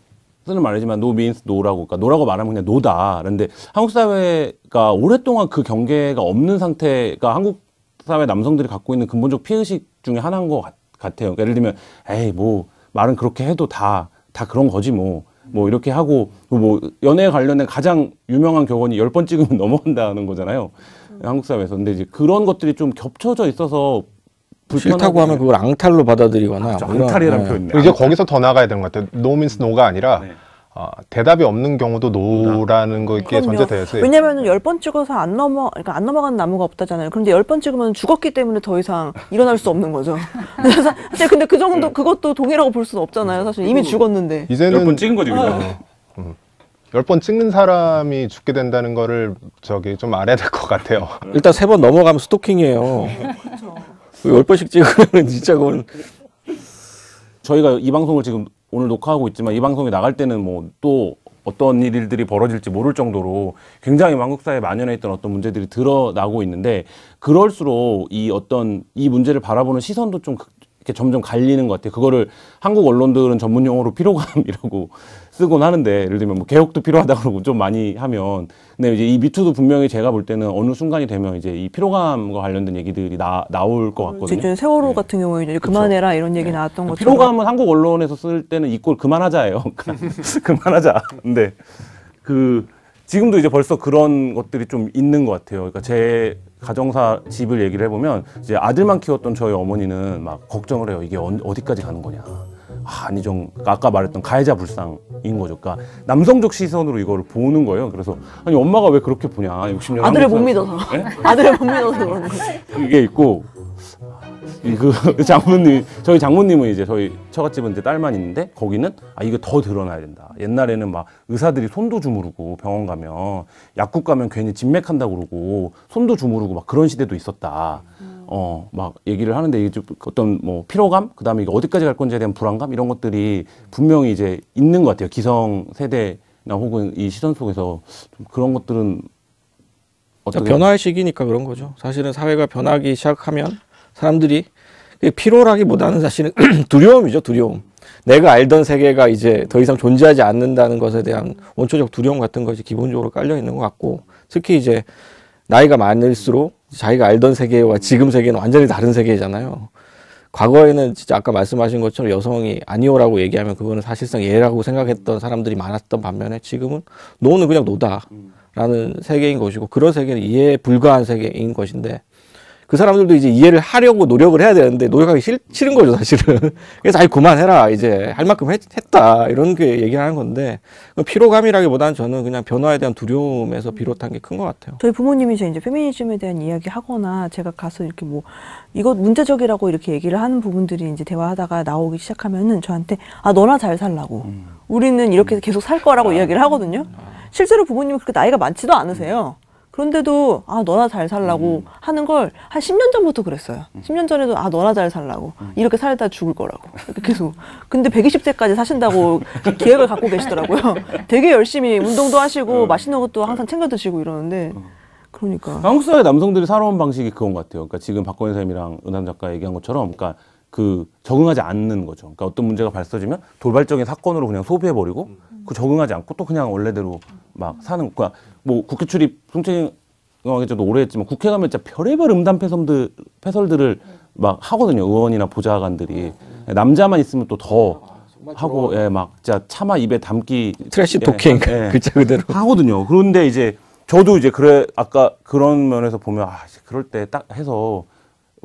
쓰는 말이지만 no means no라고 그러니까 no라고 말하면 그냥 no다. 그런데 한국 사회가 오랫동안 그 경계가 없는 상태가 한국 사회 남성들이 갖고 있는 근본적 피해의식 중에 하나인 것 같, 같아요. 그러니까 예를 들면 에이 뭐 말은 그렇게 해도 다다 그런 거지 뭐. 뭐 이렇게 하고 뭐 연애에 관련된 가장 유명한 격언이 열 번 찍으면 넘어간다는 거잖아요. 한국 사회에서. 근데 이제 그런 것들이 좀 겹쳐져 있어서 싫다고 하면 그걸 앙탈로 받아들이거나 아, 뭐 앙탈이라는 네. 표현. 그리고 이제 거기서 더 나가야 되는 것 같아요. No means no가 아니라 네. 아, 대답이 없는 경우도 노라는. 전제되어 있어요. 왜냐면은 열 번 찍어서 안 넘어, 그러니까 안 넘어간 나무가 없다잖아요. 그런데 열 번 찍으면 죽었기 때문에 더 이상 일어날 수 없는 거죠. 그래서 사실 근데 그 정도 그것도 동의라고 볼 수는 없잖아요. 사실 이미 죽었는데. 이제는 몇번 찍은 거지 그냥. 열번 찍는 사람이 죽게 된다는 거를 저기 좀 알아야 될 것 같아요. 일단 세 번 넘어가면 스토킹이에요. 그열 번씩 찍으면 진짜 그건 저희가 이 방송을 지금 오늘 녹화하고 있지만 이 방송이 나갈 때는 뭐 또 어떤 일들이 벌어질지 모를 정도로 굉장히 한국 사회에 만연해 있던 어떤 문제들이 드러나고 있는데 그럴수록 이 어떤 이 문제를 바라보는 시선도 좀 그- 이렇게 점점 갈리는 것 같아요. 그거를 한국 언론들은 전문 용어로 피로감이라고 쓰곤 하는데 예를 들면 뭐 개혁도 필요하다 그러고 좀 많이 하면 근데 이제 이 미투도 분명히 제가 볼 때는 어느 순간이 되면 이제 이 피로감과 관련된 얘기들이 나, 나올 것 같거든요. 이제 세월호 같은 경우에 이제 그만해라 이런 얘기 나왔던 것처럼. 피로감은 한국 언론에서 쓸 때는 이꼴 그만하자예요. 그러니까 그만하자. 근데 그 지금도 이제 벌써 그런 것들이 좀 있는 것 같아요. 그러니까 제 가정사 집을 얘기를 해보면 이제 아들만 키웠던 저희 어머니는 막 걱정을 해요. 이게 언- 어디까지 가는 거냐. 아, 안희정 아까 말했던 가해자 불상인 거죠. 그러니까 남성적 시선으로 이거를 보는 거예요. 그래서 아니 엄마가 왜 그렇게 보냐. 60년 아들을 못 믿어서. 사- 예? 아들을 못 믿어서 그러는 거지. 이게 있고 그 장모님 저희 장모님은 이제 저희 처갓집은 이제 딸만 있는데 거기는 아 이거 더 드러나야 된다. 옛날에는 막 의사들이 손도 주무르고 병원 가면 약국 가면 괜히 진맥한다고 그러고 손도 주무르고 막 그런 시대도 있었다. 어 막 얘기를 하는데 이게 좀 어떤 뭐 피로감 그 다음에 이게 어디까지 갈 건지에 대한 불안감 이런 것들이 분명히 이제 있는 것 같아요. 기성 세대나 혹은 이 시선 속에서 좀 그런 것들은 어떻게 변화의 시기니까 그런 거죠. 사실은 사회가 변하기 시작하면 사람들이 그 피로라기보다는 사실은 두려움이죠, 두려움. 내가 알던 세계가 이제 더 이상 존재하지 않는다는 것에 대한 원초적 두려움 같은 것이 기본적으로 깔려 있는 것 같고 특히 이제 나이가 많을수록 자기가 알던 세계와 지금 세계는 완전히 다른 세계잖아요. 과거에는 진짜 아까 말씀하신 것처럼 여성이 아니오라고 얘기하면 그거는 사실상 예라고 생각했던 사람들이 많았던 반면에 지금은 노는 그냥 노다라는 세계인 것이고 그런 세계는 이해에 불과한 세계인 것인데 그 사람들도 이제 이해를 하려고 노력을 해야 되는데 노력하기 싫, 싫은 거죠 사실은. 그래서 아이 그만해라. 이제 할 만큼 했, 다. 이런 게 얘기를 하는 건데 그 피로감이라기보다는 저는 그냥 변화에 대한 두려움에서 비롯한 게 큰 것 같아요. 저희 부모님이 이제 페미니즘에 대한 이야기 하거나 제가 가서 이렇게 뭐 이거 문제적이라고 이렇게 얘기를 하는 부분들이 이제 대화하다가 나오기 시작하면은 저한테 아 너나 잘 살라고. 우리는 이렇게 계속 살 거라고 이야기를 하거든요. 실제로 부모님은 그렇게 나이가 많지도 않으세요. 그런데도 아 너나 잘 살라고 하는 걸 한 10년 전부터 그랬어요. 10년 전에도 아 너나 잘 살라고 이렇게 살다 죽을 거라고 계속. 근데 120세까지 사신다고 기획을 갖고 계시더라고요. 되게 열심히 운동도 하시고 맛있는 것도 항상 챙겨 드시고 이러는데 그러니까 한국 사회 남성들이 살아온 방식이 그건 것 같아요. 그러니까 지금 박건희 선생님이랑 은한 작가 얘기한 것처럼, 그러니까 그 적응하지 않는 거죠. 그러니까 어떤 문제가 발생하면 돌발적인 사건으로 그냥 소비해 버리고 그 적응하지 않고 또 그냥 원래대로 막 사는. 그러니까 뭐 국회 출입 송채경에서도 오래 했지만 국회 가면 진짜 별의별 음담 패설들 패설들을 막 하거든요. 의원이나 보좌관들이 남자만 있으면 또 더 하고 예막 진짜 차마 입에 담기 trash 예, talking 예. 글자 그대로. 하거든요. 그런데 이제 저도 이제 그래 아까 그런 면에서 보면 아 그럴 때 딱 해서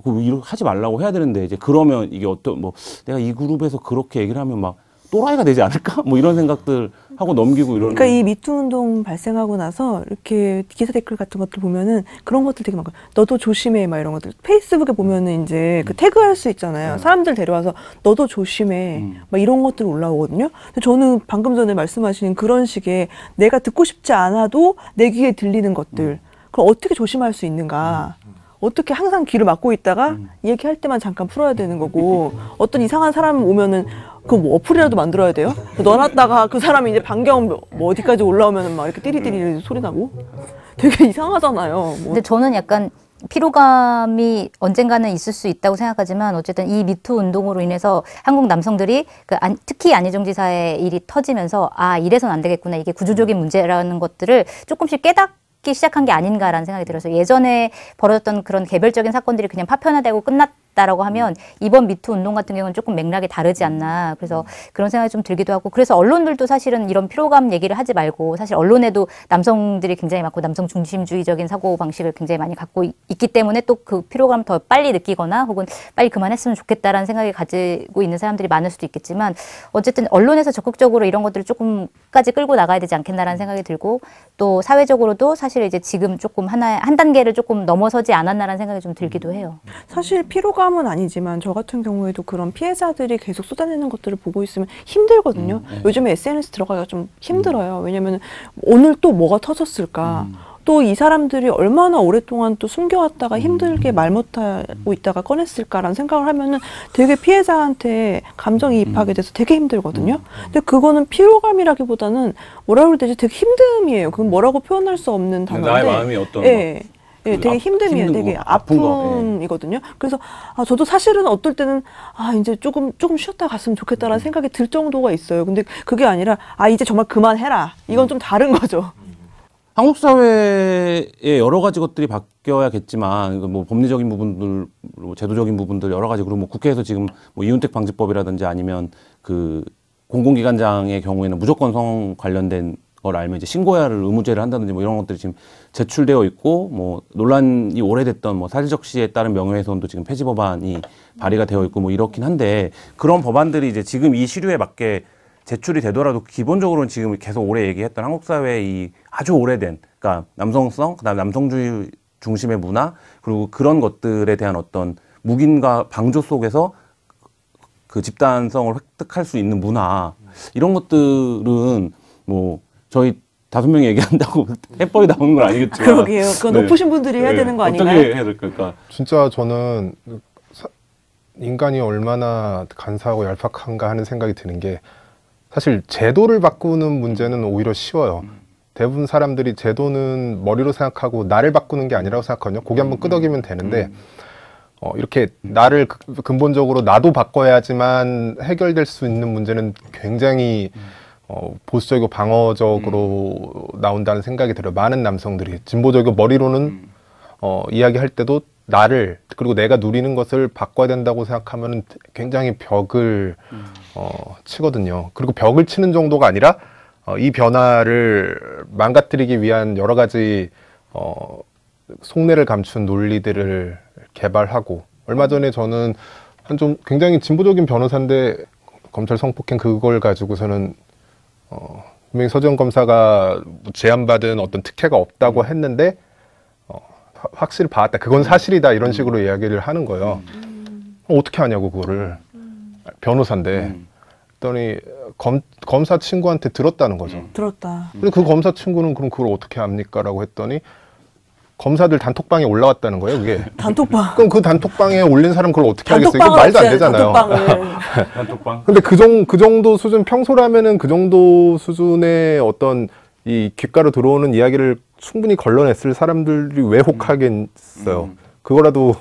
그 하지 말라고 해야 되는데 이제 그러면 이게 어떤 뭐 내가 이 그룹에서 그렇게 얘기를 하면 막 또라이가 되지 않을까? 뭐 이런 생각들 하고 넘기고 이러는. 그러니까 이 미투 운동 발생하고 나서 이렇게 기사 댓글 같은 것들 보면은 그런 것들 되게 많고 너도 조심해 막 이런 것들. 페이스북에 보면은 이제 그 태그할 수 있잖아요. 사람들 데려와서 너도 조심해 음. 막 이런 것들 올라오거든요. 근데 저는 방금 전에 말씀하신 그런 식의 내가 듣고 싶지 않아도 내 귀에 들리는 것들. 그걸 어떻게 조심할 수 있는가? 어떻게 항상 귀를 막고 있다가 얘기할 때만 잠깐 풀어야 되는 거고 어떤 이상한 사람 오면은 그뭐 어플이라도 만들어야 돼요? 넣어놨다가 그 사람이 이제 반경 뭐 어디까지 올라오면은 막 이렇게 띠리띠리 소리 나고 되게 이상하잖아요. 뭐 근데 저는 약간 피로감이 언젠가는 있을 수 있다고 생각하지만 어쨌든 이 미투 운동으로 인해서 한국 남성들이 그 안- 특히 안희정 지사의 일이 터지면서 아 이래선 안 되겠구나 이게 구조적인 문제라는 것들을 조금씩 깨닫 기 시작한 게 아닌가라는 생각이 들어서 예전에 벌어졌던 그런 개별적인 사건들이 그냥 파편화되고 끝났 다라고 하면 이번 미투 운동 같은 경우는 조금 맥락이 다르지 않나. 그래서 그런 생각이 좀 들기도 하고 그래서 언론들도 사실은 이런 피로감 얘기를 하지 말고 사실 언론에도 남성들이 굉장히 많고 남성 중심주의적인 사고 방식을 굉장히 많이 갖고 있- 있기 때문에 또 그 피로감 더 빨리 느끼거나 혹은 빨리 그만했으면 좋겠다라는 생각이 가지고 있는 사람들이 많을 수도 있겠지만 어쨌든 언론에서 적극적으로 이런 것들을 조금까지 끌고 나가야 되지 않겠나라는 생각이 들고 또 사회적으로도 사실 이제 지금 조금 하나 한 단계를 조금 넘어서지 않았나라는 생각이 좀 들기도 해요. 사실 피로감 은 아니지만 저 같은 경우에도 그런 피해자들이 계속 쏟아내는 것들을 보고 있으면 힘들거든요. 요즘에 SNS 들어가기가 좀 힘들어요. 왜냐면 오늘 또 뭐가 터졌을까. 또이 사람들이 얼마나 오랫동안 또 숨겨왔다가 힘들게 말 못하고 있다가 꺼냈을까라는 생각을 하면은 되게 피해자한테 감정이입하게 돼서 되게 힘들거든요. 근데 그거는 피로감이라기보다는 뭐라 그래야 되지? 되게 힘듦이에요. 그건 뭐라고 표현할 수 없는 단어인데. 나의 마음이 어떤 예. 예, 그 되게 아- 힘듦이에요. 되게 거, 예. 아픔이거든요. 그래서 아, 저도 사실은 어떨 때는 아, 이제 조금 조금 쉬었다 갔으면 좋겠다라는 음. 생각이 들 정도가 있어요. 근데 그게 아니라 아, 이제 정말 그만해라. 음. 이건 좀 다른 거죠. 한국 사회의 여러 가지 것들이 바뀌어야겠지만 뭐 법리적인 부분들, 뭐 제도적인 부분들 여러 가지 그리고 뭐 국회에서 지금 뭐 이윤택 방지법이라든지 아니면 그 공공기관장의 경우에는 무조건 성 관련된 걸 알면 이제 신고야를 의무제를 한다든지 뭐 이런 것들이 지금 제출되어 있고 뭐 논란이 오래됐던 뭐 사실적 시에 따른 명예훼손도 지금 폐지 법안이 발의가 되어 있고 뭐 이렇긴 한데 그런 법안들이 이제 지금 이 시류에 맞게 제출이 되더라도 기본적으로는 지금 계속 오래 얘기했던 한국 사회의 이 아주 오래된 그러니까 남성성 그다음 남성주의 중심의 문화 그리고 그런 것들에 대한 어떤 묵인과 방조 속에서 그 집단성을 획득할 수 있는 문화 이런 것들은 뭐 저희 다섯 명이 얘기한다고 해법이 나오는 건 아니겠지만 그러게요. 그건 높으신 분들이 해야 되는 거 아닌가요? 어떻게 해야 될까? 그러니까 진짜 저는 사- 인간이 얼마나 간사하고 얄팍한가 하는 생각이 드는 게 사실 제도를 바꾸는 문제는 오히려 쉬워요. 대부분 사람들이 제도는 머리로 생각하고 나를 바꾸는 게 아니라고 생각하거든요. 고개 한번 끄덕이면 되는데 어, 이렇게 나를 그- 근본적으로 나도 바꿔야지만 해결될 수 있는 문제는 굉장히 어, 보수적이고 방어적으로 나온다는 생각이 들어요. 많은 남성들이 진보적이고 머리로는 어, 이야기할 때도 나를 그리고 내가 누리는 것을 바꿔야 된다고 생각하면 굉장히 벽을 어, 치거든요. 그리고 벽을 치는 정도가 아니라 어, 이 변화를 망가뜨리기 위한 여러 가지 어, 속내를 감춘 논리들을 개발하고 얼마 전에 저는 한 좀 굉장히 진보적인 변호사인데 검찰 성폭행 그걸 가지고서는 어, 분명히 서지현 검사가 뭐 제안받은 어떤 특혜가 없다고 했는데 어, 화- 확실히 봤다. 그건 사실이다. 이런 식으로 이야기를 하는 거예요. 어, 어떻게 하냐고 그거를 변호사인데 음. 그랬더니 검, 검사 친구한테 들었다는 거죠. 들었다. 근데 그 검사 친구는 그럼 그걸 어떻게 합니까?라고 했더니 검사들 단톡방에 올라왔다는 거예요. 그게. 단톡방. 그럼 그 단톡방에 올린 사람 그걸 어떻게 하겠어요? 이거 말도 안 되잖아요. 단톡방을. 단톡방 근데 그, 정, 그 정도 수준 평소라면은 그 정도 수준의 어떤 이 귓가로 들어오는 이야기를 충분히 걸러냈을 사람들이 왜 혹하겠어요. 음. 그거라도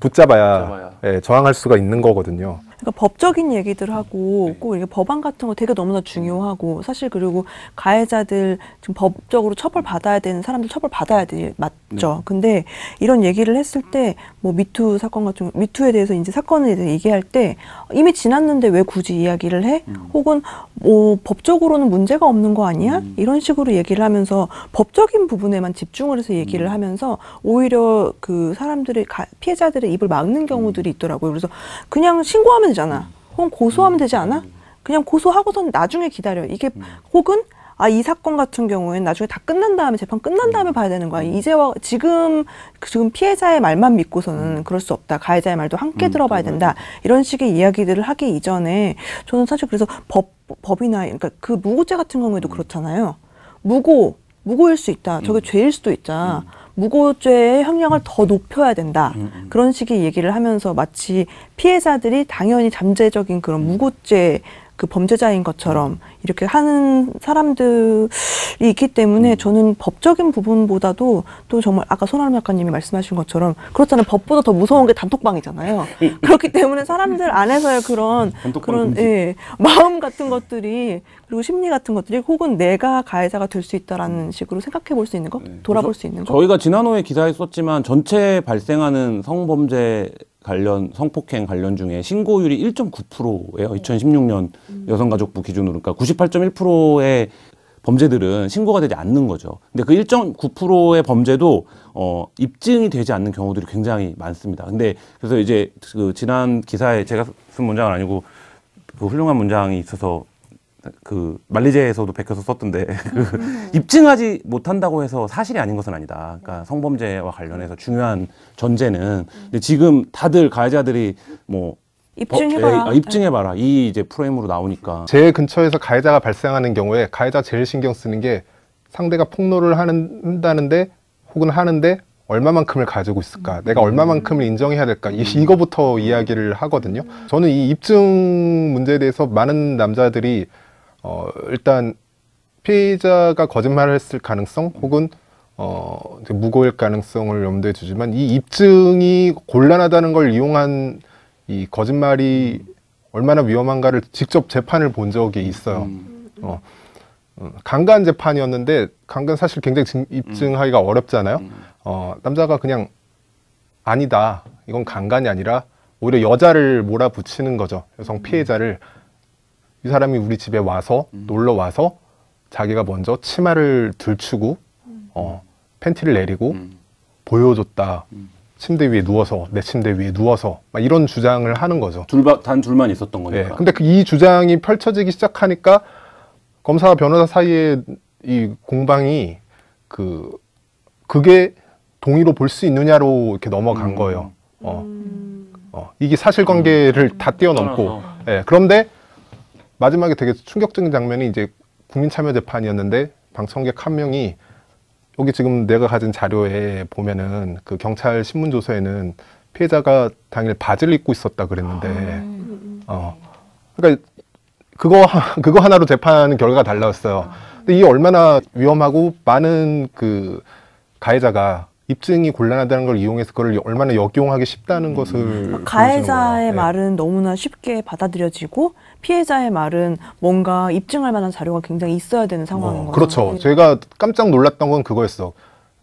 붙잡아야, 붙잡아야. 예, 저항할 수가 있는 거거든요. 그러니까 법적인 얘기들 하고 꼭 이게 법안 같은 거 되게 너무나 중요하고 사실 그리고 가해자들 지금 법적으로 처벌 받아야 되는 사람들 처벌 받아야 돼 맞죠. 근데 이런 얘기를 했을 때 뭐 미투 사건 같은 거, 미투에 대해서 이제 사건에 대해서 얘기할 때 이미 지났는데 왜 굳이 이야기를 해? 혹은 뭐 법적으로는 문제가 없는 거 아니야? 이런 식으로 얘기를 하면서 법적인 부분에만 집중을 해서 얘기를 하면서 오히려 그 사람들의 가- 피해자들의 입을 막는 경우들이 있더라고요. 그래서 그냥 신고하면 되잖아. 혹은 고소하면 되지 않아? 그냥 고소하고선 나중에 기다려. 이게 혹은 아, 이 사건 같은 경우에는 나중에 다 끝난 다음에 재판 끝난 다음에 봐야 되는 거야. 이제와 지금 그 지금 피해자의 말만 믿고서는 그럴 수 없다. 가해자의 말도 함께 들어봐야 된다. 이런 식의 이야기들을 하기 이전에 저는 사실 그래서 법 법이나 그러니까 그 무고죄 같은 경우에도 그렇잖아요. 무고 무고일 수 있다. 저게 죄일 수도 있다. 무고죄의 형량을 더 높여야 된다. 그런 식의 얘기를 하면서 마치 피해자들이 당연히 잠재적인 그런 무고죄 그 범죄자인 것처럼 이렇게 하는 사람들이 있기 때문에 저는 법적인 부분보다도 또 정말 아까 손아람 작가님이 말씀하신 것처럼 그렇잖아요. 법보다 더 무서운 게 단톡방이잖아요. 그렇기 때문에 사람들 안에서의 그런 그런 금지. 예, 마음 같은 것들이 그리고 심리 같은 것들이 혹은 내가 가해자가 될 수 있다라는 식으로 생각해 볼 수 있는 거, 돌아볼 수 있는 거. 저희가 지난호에 기사에 썼지만 전체 발생하는 성범죄 관련 성폭행 관련 중에 신고율이 1.9%예요. 2016년 여성가족부 기준으로 그러니까 98.1%의 범죄들은 신고가 되지 않는 거죠. 근데 그 1.9%의 범죄도 어 입증이 되지 않는 경우들이 굉장히 많습니다. 근데 그래서 이제 그 지난 기사에 제가 쓴 문장은 아니고 그 훌륭한 문장이 있어서 그 만리제에서도 베껴서 썼던데 그 입증하지 못한다고 해서 사실이 아닌 것은 아니다. 그러니까 성범죄와 관련해서 중요한 전제는 근데 지금 다들 가해자들이 뭐 입증해봐라. 어, 예, 아, 입증해봐라. 이 이제 프레임으로 나오니까. 제 근처에서 가해자가 발생하는 경우에 가해자 제일 신경 쓰는 게 상대가 폭로를 하는, 한다는데 혹은 하는데 얼마만큼을 가지고 있을까? 내가 얼마만큼을 인정해야 될까? 이, 이거부터 이야기를 하거든요. 저는 이 입증 문제에 대해서 많은 남자들이 어, 일단 피해자가 거짓말을 했을 가능성 혹은 어, 무고일 가능성을 염두에 두지만 이 입증이 곤란하다는 걸 이용한 이 거짓말이 얼마나 위험한가를 직접 재판을 본 적이 있어요. 어, 어, 강간 재판이었는데 강간 사실 굉장히 증- 입증하기가 어렵잖아요. 어, 남자가 그냥 아니다. 이건 강간이 아니라 오히려 여자를 몰아붙이는 거죠. 여성 피해자를 이 사람이 우리 집에 와서 놀러 와서 자기가 먼저 치마를 들추고 어, 팬티를 내리고 음. 보여줬다. 침대 위에 누워서 내 침대 위에 누워서 막 이런 주장을 하는 거죠. 둘바, 단 둘만 있었던 예. 거니까. 근데 그 이 주장이 펼쳐지기 시작하니까 검사와 변호사 사이의 이 공방이 그 그게 동의로 볼 수 있느냐로 이렇게 넘어간 음. 거예요. 어, 음. 어, 이게 사실관계를 다 뛰어넘고. 예, 그런데 마지막에 되게 충격적인 장면이 이제 국민참여재판이었는데 방청객 한 명이 여기 지금 내가 가진 자료에 보면은 그 경찰 신문 조서에는 피해자가 당일 바지를 입고 있었다 그랬는데 어 그러니까 그거 하- 그거 하나로 재판 결과가 달라졌어요. 근데 이게 얼마나 위험하고 많은 그 가해자가 입증이 곤란하다는 걸 이용해서 그걸 얼마나 역용하기 쉽다는 것을 뭐 가해자의. 네. 말은 너무나 쉽게 받아들여지고 피해자의 말은 뭔가 입증할 만한 자료가 굉장히 있어야 되는 상황인 어, 거죠. 그렇죠. 네. 제가 깜짝 놀랐던 건 그거였어.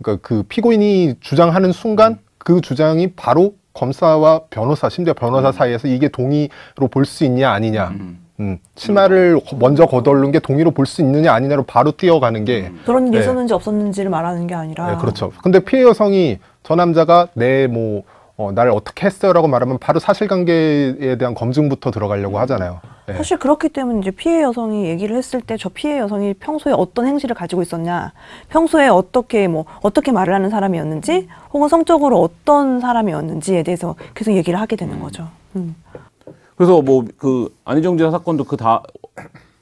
그러니까 그 피고인이 주장하는 순간 그 주장이 바로 검사와 변호사, 심지어 변호사 사이에서 이게 동의로 볼 수 있냐 아니냐. 음. 음, 치마를 먼저 거덜는 게 동의로 볼 수 있느냐 아니냐로 바로 뛰어가는 게 그런 일이 네. 있었는지 없었는지를 말하는 게 아니라 네, 그렇죠. 근데 피해 여성이 저 남자가 내뭐 어, 나를 어떻게 했어요라고 말하면 바로 사실관계에 대한 검증부터 들어가려고 하잖아요. 네. 사실 그렇기 때문에 이제 피해 여성이 얘기를 했을 때 저 피해 여성이 평소에 어떤 행실을 가지고 있었냐, 평소에 어떻게 뭐 어떻게 말을 하는 사람이었는지, 혹은 성적으로 어떤 사람이었는지에 대해서 계속 얘기를 하게 되는 거죠. 음. 그래서 뭐 그 안희정 지사 사건도 그 다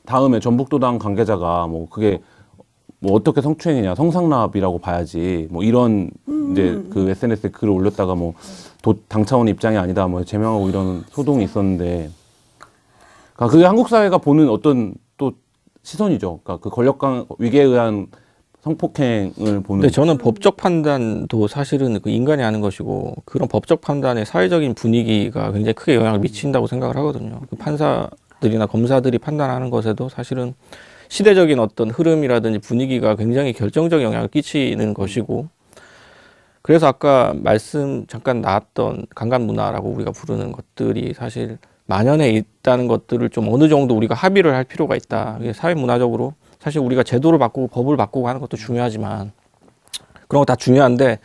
다음에 전북도당 관계자가 뭐 그게 뭐 어떻게 성추행이냐 성상납이라고 봐야지 뭐 이런 이제 그 SNS에 글을 올렸다가 뭐 도, 당 차원 입장이 아니다 뭐 제명하고 이런 소동이 있었는데 그러니까 그게 한국 사회가 보는 어떤 또 시선이죠. 그러니까 그 권력강 위계에 의한 성폭행을 보는 근데 저는 법적 판단도 사실은 그 인간이 하는 것이고 그런 법적 판단에 사회적인 분위기가 굉장히 크게 영향을 미친다고 생각을 하거든요. 그 판사들이나 검사들이 판단하는 것에도 사실은 시대적인 어떤 흐름이라든지 분위기가 굉장히 결정적 영향을 끼치는 것이고 그래서 아까 말씀 잠깐 나왔던 강간 문화라고 우리가 부르는 것들이 사실 만연해 있다는 것들을 좀 어느 정도 우리가 합의를 할 필요가 있다. 이게 사회 문화적으로 사실 우리가 제도를 바꾸고 법을 바꾸고 하는 것도 중요하지만 그런 거 다 중요한데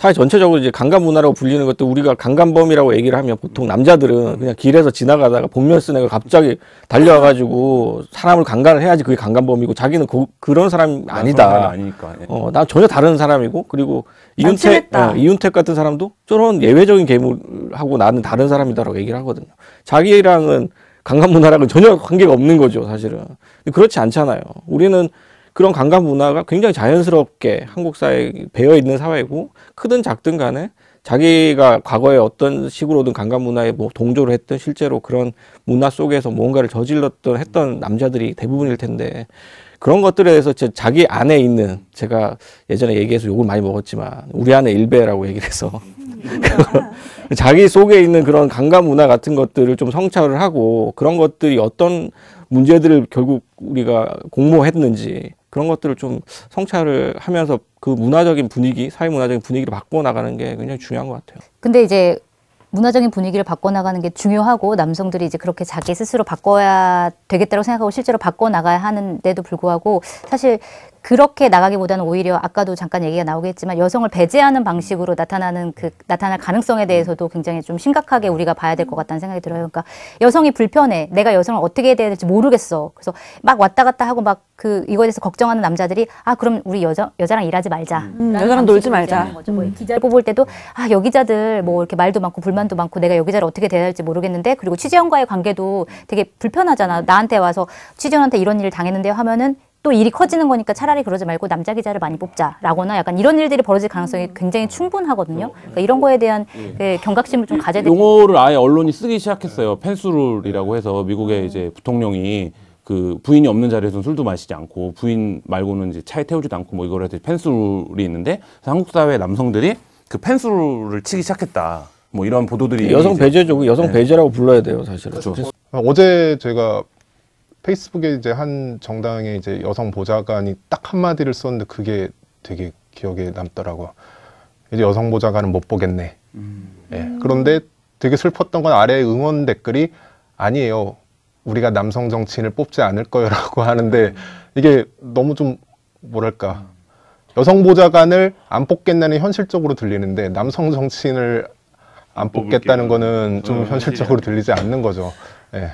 사회 전체적으로 이제 강간 문화라고 불리는 것도 우리가 강간범이라고 얘기를 하면 보통 남자들은 그냥 길에서 지나가다가 복면 쓴 애가 갑자기 달려와가지고 사람을 강간을 해야지 그게 강간범이고 자기는 그, 그런 사람이 사람이 아니다. 아니니까. 예. 어, 난 전혀 다른 사람이고 그리고 난 이윤택. 어, 이윤택 같은 사람도 저런 예외적인 괴물하고 나는 다른 사람이다라고 얘기를 하거든요. 자기랑은 강간 문화랑은 전혀 관계가 없는 거죠, 사실은. 그렇지 않잖아요. 우리는 그런 강간 문화가 굉장히 자연스럽게 한국 사회에 배어 있는 사회고 크든 작든 간에 자기가 과거에 어떤 식으로든 강간 문화에 뭐 동조를 했던 실제로 그런 문화 속에서 뭔가를 저질렀던 했던 남자들이 대부분일 텐데 그런 것들에 대해서 제 자기 안에 있는 제가 예전에 얘기해서 욕을 많이 먹었지만 우리 안에 일배라고 얘기를 해서 자기 속에 있는 그런 강간 문화 같은 것들을 좀 성찰을 하고 그런 것들이 어떤 문제들을 결국 우리가 공모했는지 그런 것들을 좀 성찰을 하면서 그 문화적인 분위기, 사회 문화적인 분위기를 바꿔 나가는 게 굉장히 중요한 것 같아요. 근데 이제 문화적인 분위기를 바꿔 나가는 게 중요하고 남성들이 이제 그렇게 자기 스스로 바꿔야 되겠다고 생각하고 실제로 바꿔 나가야 하는데도 불구하고 사실 그렇게 나가기보다는 오히려 아까도 잠깐 얘기가 나오겠지만 여성을 배제하는 방식으로 나타나는 그 나타날 가능성에 대해서도 굉장히 좀 심각하게 우리가 봐야 될 것 같다는 생각이 들어요. 그러니까 여성이 불편해. 내가 여성을 어떻게 해야 될지 모르겠어. 그래서 막 왔다 갔다 하고 막 그 이거에 대해서 걱정하는 남자들이 아 그럼 우리 여자 여자랑 일하지 말자. 음, 여자랑 놀지 말자. 거죠. 뭐 기자를 뽑을 때도 아 여기자들 뭐 이렇게 말도 많고 불만도 많고 내가 여기자를 어떻게 대해야 할지 모르겠는데 그리고 취재원과의 관계도 되게 불편하잖아. 나한테 와서 취재원한테 이런 일을 당했는데요 하면은 또 일이 커지는 거니까 차라리 그러지 말고 남자 기자를 많이 뽑자라거나 약간 이런 일들이 벌어질 가능성이 굉장히 충분하거든요. 그러니까 이런 거에 대한 그 경각심을 좀 가져야 될 용어를 아예 언론이 쓰기 시작했어요. 펜술이라고 해서 미국의 이제 부통령이 그 부인이 없는 자리에서는 술도 마시지 않고 부인 말고는 이제 차에 태우지도 않고 뭐 이걸 해서 펜술이 있는데 한국 사회 남성들이 그 펜술을 치기 시작했다. 뭐 이런 보도들이 여성 배제죠. 여성 배제라고 불러야 돼요, 사실은. 그렇죠. 어제 제가 페이스북에 이제 한 정당의 이제 여성 보좌관이 딱 한마디를 썼는데 그게 되게 기억에 남더라고요. 이제 여성 보좌관은 못 보겠네. 예. 그런데 되게 슬펐던 건 아래 응원 댓글이 아니에요. 우리가 남성 정치인을 뽑지 않을 거요라고 하는데 이게 너무 좀 뭐랄까 여성 보좌관을 안 뽑겠다는 현실적으로 들리는데 남성 정치인을 안 뽑겠다는 거는 좀 현실적으로 들리지 않는 거죠. 예.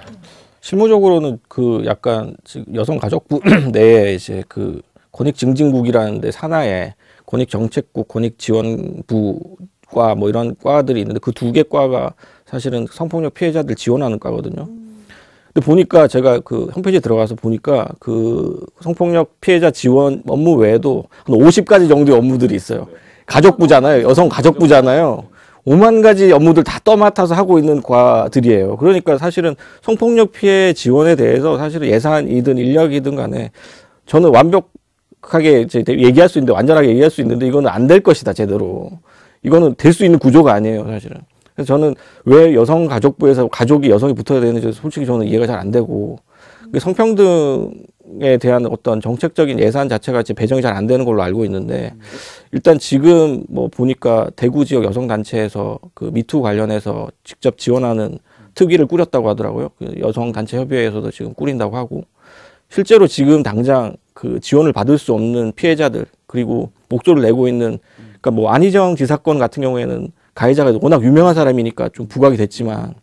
실무적으로는 그 약간 여성가족부 내에 이제 그 권익증진국이라는 데 산하에 권익정책국, 권익지원부과 뭐 이런 과들이 있는데 그 두 개 과가 사실은 성폭력 피해자들 지원하는 과거든요. 근데 보니까 제가 그 홈페이지에 들어가서 보니까 그 성폭력 피해자 지원 업무 외에도 한 50가지 정도의 업무들이 있어요. 가족부잖아요. 여성 가족부잖아요. 5만 가지 업무들 다 떠맡아서 하고 있는 과들이에요. 그러니까 사실은 성폭력 피해 지원에 대해서 사실은 예산이든 인력이든 간에 저는 완벽하게 얘기할 수 있는데 완전하게 얘기할 수 있는데 이거는 안 될 것이다 제대로. 이거는 될 수 있는 구조가 아니에요 사실은. 그래서 저는 왜 여성가족부에서 가족이 여성이 붙어야 되는지 솔직히 저는 이해가 잘 안 되고 그 성평등 에 대한 어떤 정책적인 예산 자체가 이제 배정이 잘 안 되는 걸로 알고 있는데 일단 지금 뭐 보니까 대구 지역 여성 단체에서 그 미투 관련해서 직접 지원하는 특위를 꾸렸다고 하더라고요. 그 여성 단체 협의회에서도 지금 꾸린다고 하고 실제로 지금 당장 그 지원을 받을 수 없는 피해자들 그리고 목소리를 내고 있는 그러니까 뭐 안희정 지사건 같은 경우에는 가해자가 워낙 유명한 사람이니까 좀 부각이 됐지만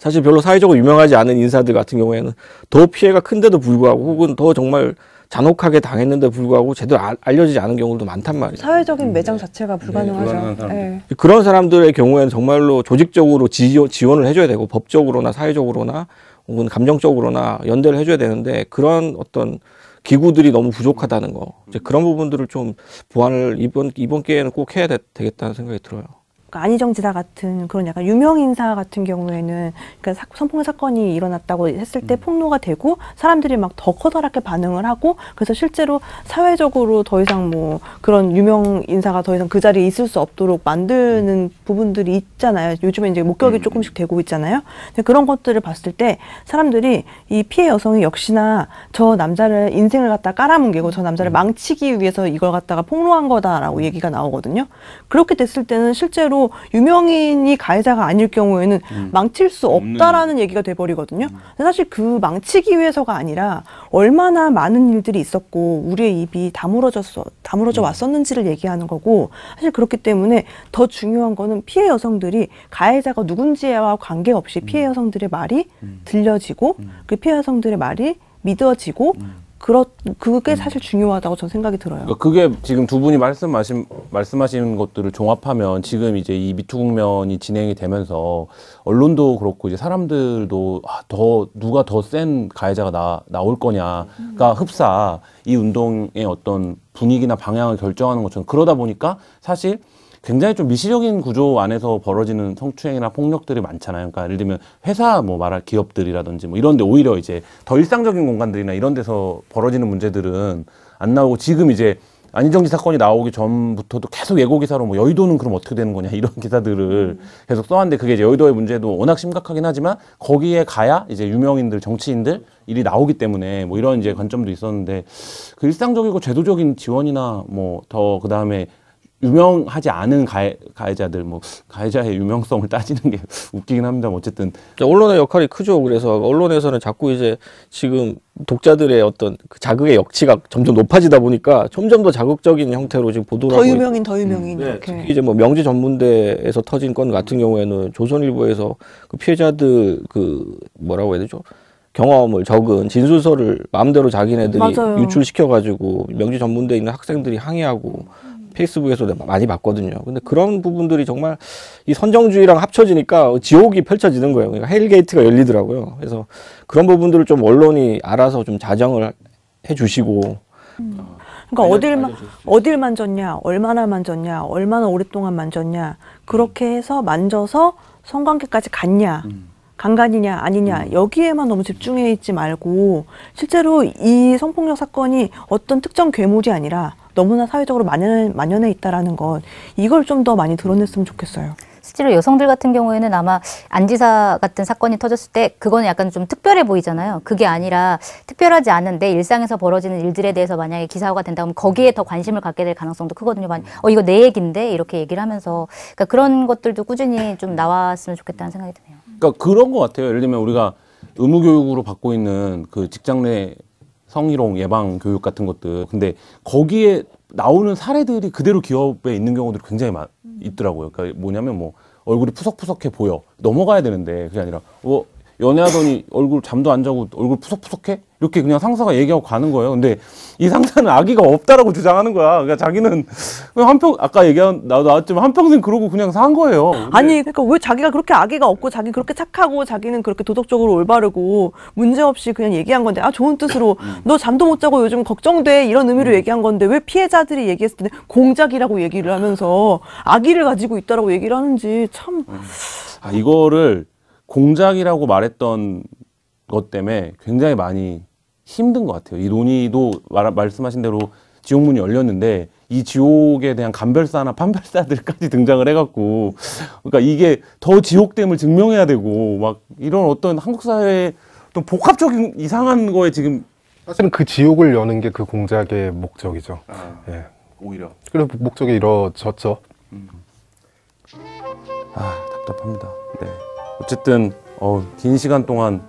사실 별로 사회적으로 유명하지 않은 인사들 같은 경우에는 더 피해가 큰데도 불구하고 혹은 더 정말 잔혹하게 당했는데 불구하고 제대로 알- 알려지지 않은 경우도 많단 말이에요. 사회적인 매장 자체가 불가능한 불가능하죠. 사람들. 예. 그런 사람들의 경우에는 정말로 조직적으로 지원, 지원을 해줘야 되고 법적으로나 사회적으로나 혹은 감정적으로나 연대를 해줘야 되는데 그런 어떤 기구들이 너무 부족하다는 거 이제 그런 부분들을 좀 보완을 이번 이번 기회에는 꼭 해야 되, 되겠다는 생각이 들어요. 그러니까 안희정 지사 같은 그런 약간 유명 인사 같은 경우에는 그러니까 사- 성폭력 사건이 일어났다고 했을 때 폭로가 되고 사람들이 막 더 커다랗게 반응을 하고 그래서 실제로 사회적으로 더 이상 뭐 그런 유명 인사가 더 이상 그 자리에 있을 수 없도록 만드는 부분들이 있잖아요. 요즘에 이제 목격이 조금씩 되고 있잖아요. 근데 그런 것들을 봤을 때 사람들이 이 피해 여성이 역시나 저 남자를 인생을 갖다 깔아뭉개고 저 남자를 망치기 위해서 이걸 갖다가 폭로한 거다라고 얘기가 나오거든요. 그렇게 됐을 때는 실제로 유명인이 가해자가 아닐 경우에는 망칠 수 없다라는 얘기가 돼버리거든요. 근데 사실 그 망치기 위해서가 아니라 얼마나 많은 일들이 있었고 우리의 입이 다물어졌어 다물어져 왔었는지를 얘기하는 거고 사실 그렇기 때문에 더 중요한 거는 피해 여성들이 가해자가 누군지와 관계없이 피해 여성들의 말이 들려지고 그 피해 여성들의 말이 믿어지고 그렇 그게 사실 중요하다고 저는 생각이 들어요. 그러니까 그게 지금 두 분이 말씀하신 말씀하시는 것들을 종합하면 지금 이제 이 미투 국면이 진행이 되면서 언론도 그렇고 이제 사람들도 아, 더 누가 더 센 가해자가 나 나올 거냐가 흡사 이 운동의 어떤 분위기나 방향을 결정하는 것처럼 그러다 보니까 사실 굉장히 좀 미시적인 구조 안에서 벌어지는 성추행이나 폭력들이 많잖아요. 그러니까 예를 들면 회사 뭐 말할 기업들이라든지 뭐 이런데 오히려 이제 더 일상적인 공간들이나 이런 데서 벌어지는 문제들은 안 나오고 지금 이제 안희정지 사건이 나오기 전부터도 계속 예고 기사로 뭐 여의도는 그럼 어떻게 되는 거냐 이런 기사들을 계속 써왔는데 그게 이제 여의도의 문제도 워낙 심각하긴 하지만 거기에 가야 이제 유명인들 정치인들 일이 나오기 때문에 뭐 이런 이제 관점도 있었는데 그 일상적이고 제도적인 지원이나 뭐 더 그 다음에 유명하지 않은 가해, 가해자들 뭐 가해자의 유명성을 따지는 게 웃기긴 합니다. 어쨌든 언론의 역할이 크죠. 그래서 언론에서는 자꾸 이제 지금 독자들의 어떤 그 자극의 역치가 점점 높아지다 보니까 점점 더 자극적인 형태로 지금 보도를 더 하고 있- 유명인 더 유명인 네, 이렇게. 이제 뭐 명지 전문대에서 터진 건 같은 경우에는 조선일보에서 그 피해자들 그 뭐라고 해야 되죠? 경험을 적은 진술서를 마음대로 자기네들이 맞아요. 유출시켜가지고 명지 전문대에 있는 학생들이 항의하고 페이스북에서 많이 봤거든요. 근데 그런 부분들이 정말 이 선정주의랑 합쳐지니까 지옥이 펼쳐지는 거예요. 그러니까 hell gate가 열리더라고요. 그래서 그런 부분들을 좀 언론이 알아서 좀 자정을 해주시고 그러니까 어딜 만 어딜 만졌냐, 얼마나 만졌냐, 얼마나 오랫동안 만졌냐 그렇게 해서 만져서 성관계까지 갔냐. 강간이냐 아니냐 여기에만 너무 집중해 있지 말고 실제로 이 성폭력 사건이 어떤 특정 괴물이 아니라 너무나 사회적으로 만연해, 만연해 있다라는 것 이걸 좀 더 많이 드러냈으면 좋겠어요. 실제로 여성들 같은 경우에는 아마 안지사 같은 사건이 터졌을 때 그거는 약간 좀 특별해 보이잖아요. 그게 아니라 특별하지 않은데 일상에서 벌어지는 일들에 대해서 만약에 기사화가 된다면 거기에 더 관심을 갖게 될 가능성도 크거든요. 만- 어 이거 내 얘긴데 이렇게 얘기를 하면서 그러니까 그런 것들도 꾸준히 좀 나왔으면 좋겠다는 생각이 드네요. 그러니까 그런 것 같아요. 예를 들면 우리가 의무 교육으로 받고 있는 그 직장 내 성희롱 예방 교육 같은 것들. 근데 거기에 나오는 사례들이 그대로 기업에 있는 경우들이 굉장히 많 있더라고요. 그러니까 뭐냐면 뭐 얼굴이 푸석푸석해 보여 넘어가야 되는데 그게 아니라 어 연애하더니 얼굴 잠도 안 자고 얼굴 푸석푸석해 이렇게 그냥 상사가 얘기하고 가는 거예요. 근데 이 상사는 아기가 없다라고 주장하는 거야. 그러니까 자기는 한평 아까 얘기한 나 나왔지만 한 평생 그러고 그냥 산 거예요. 아니 그러니까 왜 자기가 그렇게 아기가 없고 자기 그렇게 착하고 자기는 그렇게 도덕적으로 올바르고 문제 없이 그냥 얘기한 건데 아 좋은 뜻으로 너 잠도 못 자고 요즘 걱정돼 이런 의미로 얘기한 건데 왜 피해자들이 얘기했을 때 공작이라고 얘기를 하면서 아기를 가지고 있다라고 얘기를 하는지 참 아, 이거를 공작이라고 말했던 것 때문에 굉장히 많이 힘든 것 같아요. 이 논의도 말, 말씀하신 대로 지옥문이 열렸는데 이 지옥에 대한 간별사나 판별사들까지 등장을 해갖고 그러니까 이게 더 지옥됨을 증명해야 되고 막 이런 어떤 한국 사회의 어떤 복합적인 이상한 거에 지금 사실은 그 지옥을 여는 게 그 공작의 목적이죠. 예. 오히려 그래서 목적이 이루어졌죠. 아 답답합니다. 네. 어쨌든 어, 긴 시간 동안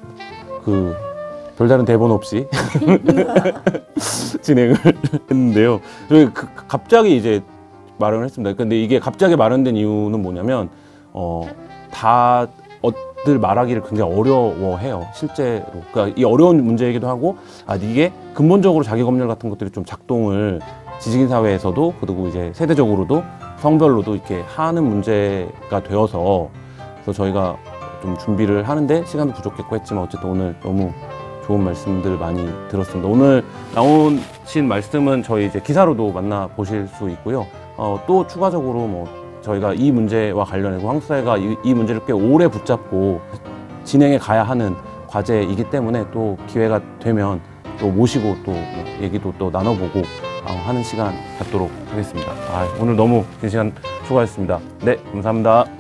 그 별다른 대본 없이 진행을 했는데요. 저희 그, 갑자기 이제 마련을 했습니다. 근데 이게 갑자기 마련된 이유는 뭐냐면 어, 다 들 말하기를 굉장히 어려워해요. 실제로. 그러니까 이 어려운 문제이기도 하고 아 이게 근본적으로 자기 검열 같은 것들이 좀 작동을 지식인 사회에서도 그리고 이제 세대적으로도 성별로도 이렇게 하는 문제가 되어서 그래서 저희가 좀 준비를 하는데 시간도 부족했고 했지만 어쨌든 오늘 너무 좋은 말씀들 많이 들었습니다. 오늘 나오신 말씀은 저희 이제 기사로도 만나 보실 수 있고요. 어, 또 추가적으로 뭐 저희가 이 문제와 관련해서 한국 사회가 이, 이 문제를 꽤 오래 붙잡고 진행해 가야 하는 과제이기 때문에 또 기회가 되면 또 모시고 또뭐 얘기도 또 나눠보고 어, 하는 시간 갖도록 하겠습니다. 아, 오늘 너무 긴 시간 수고하셨습니다. 네, 감사합니다.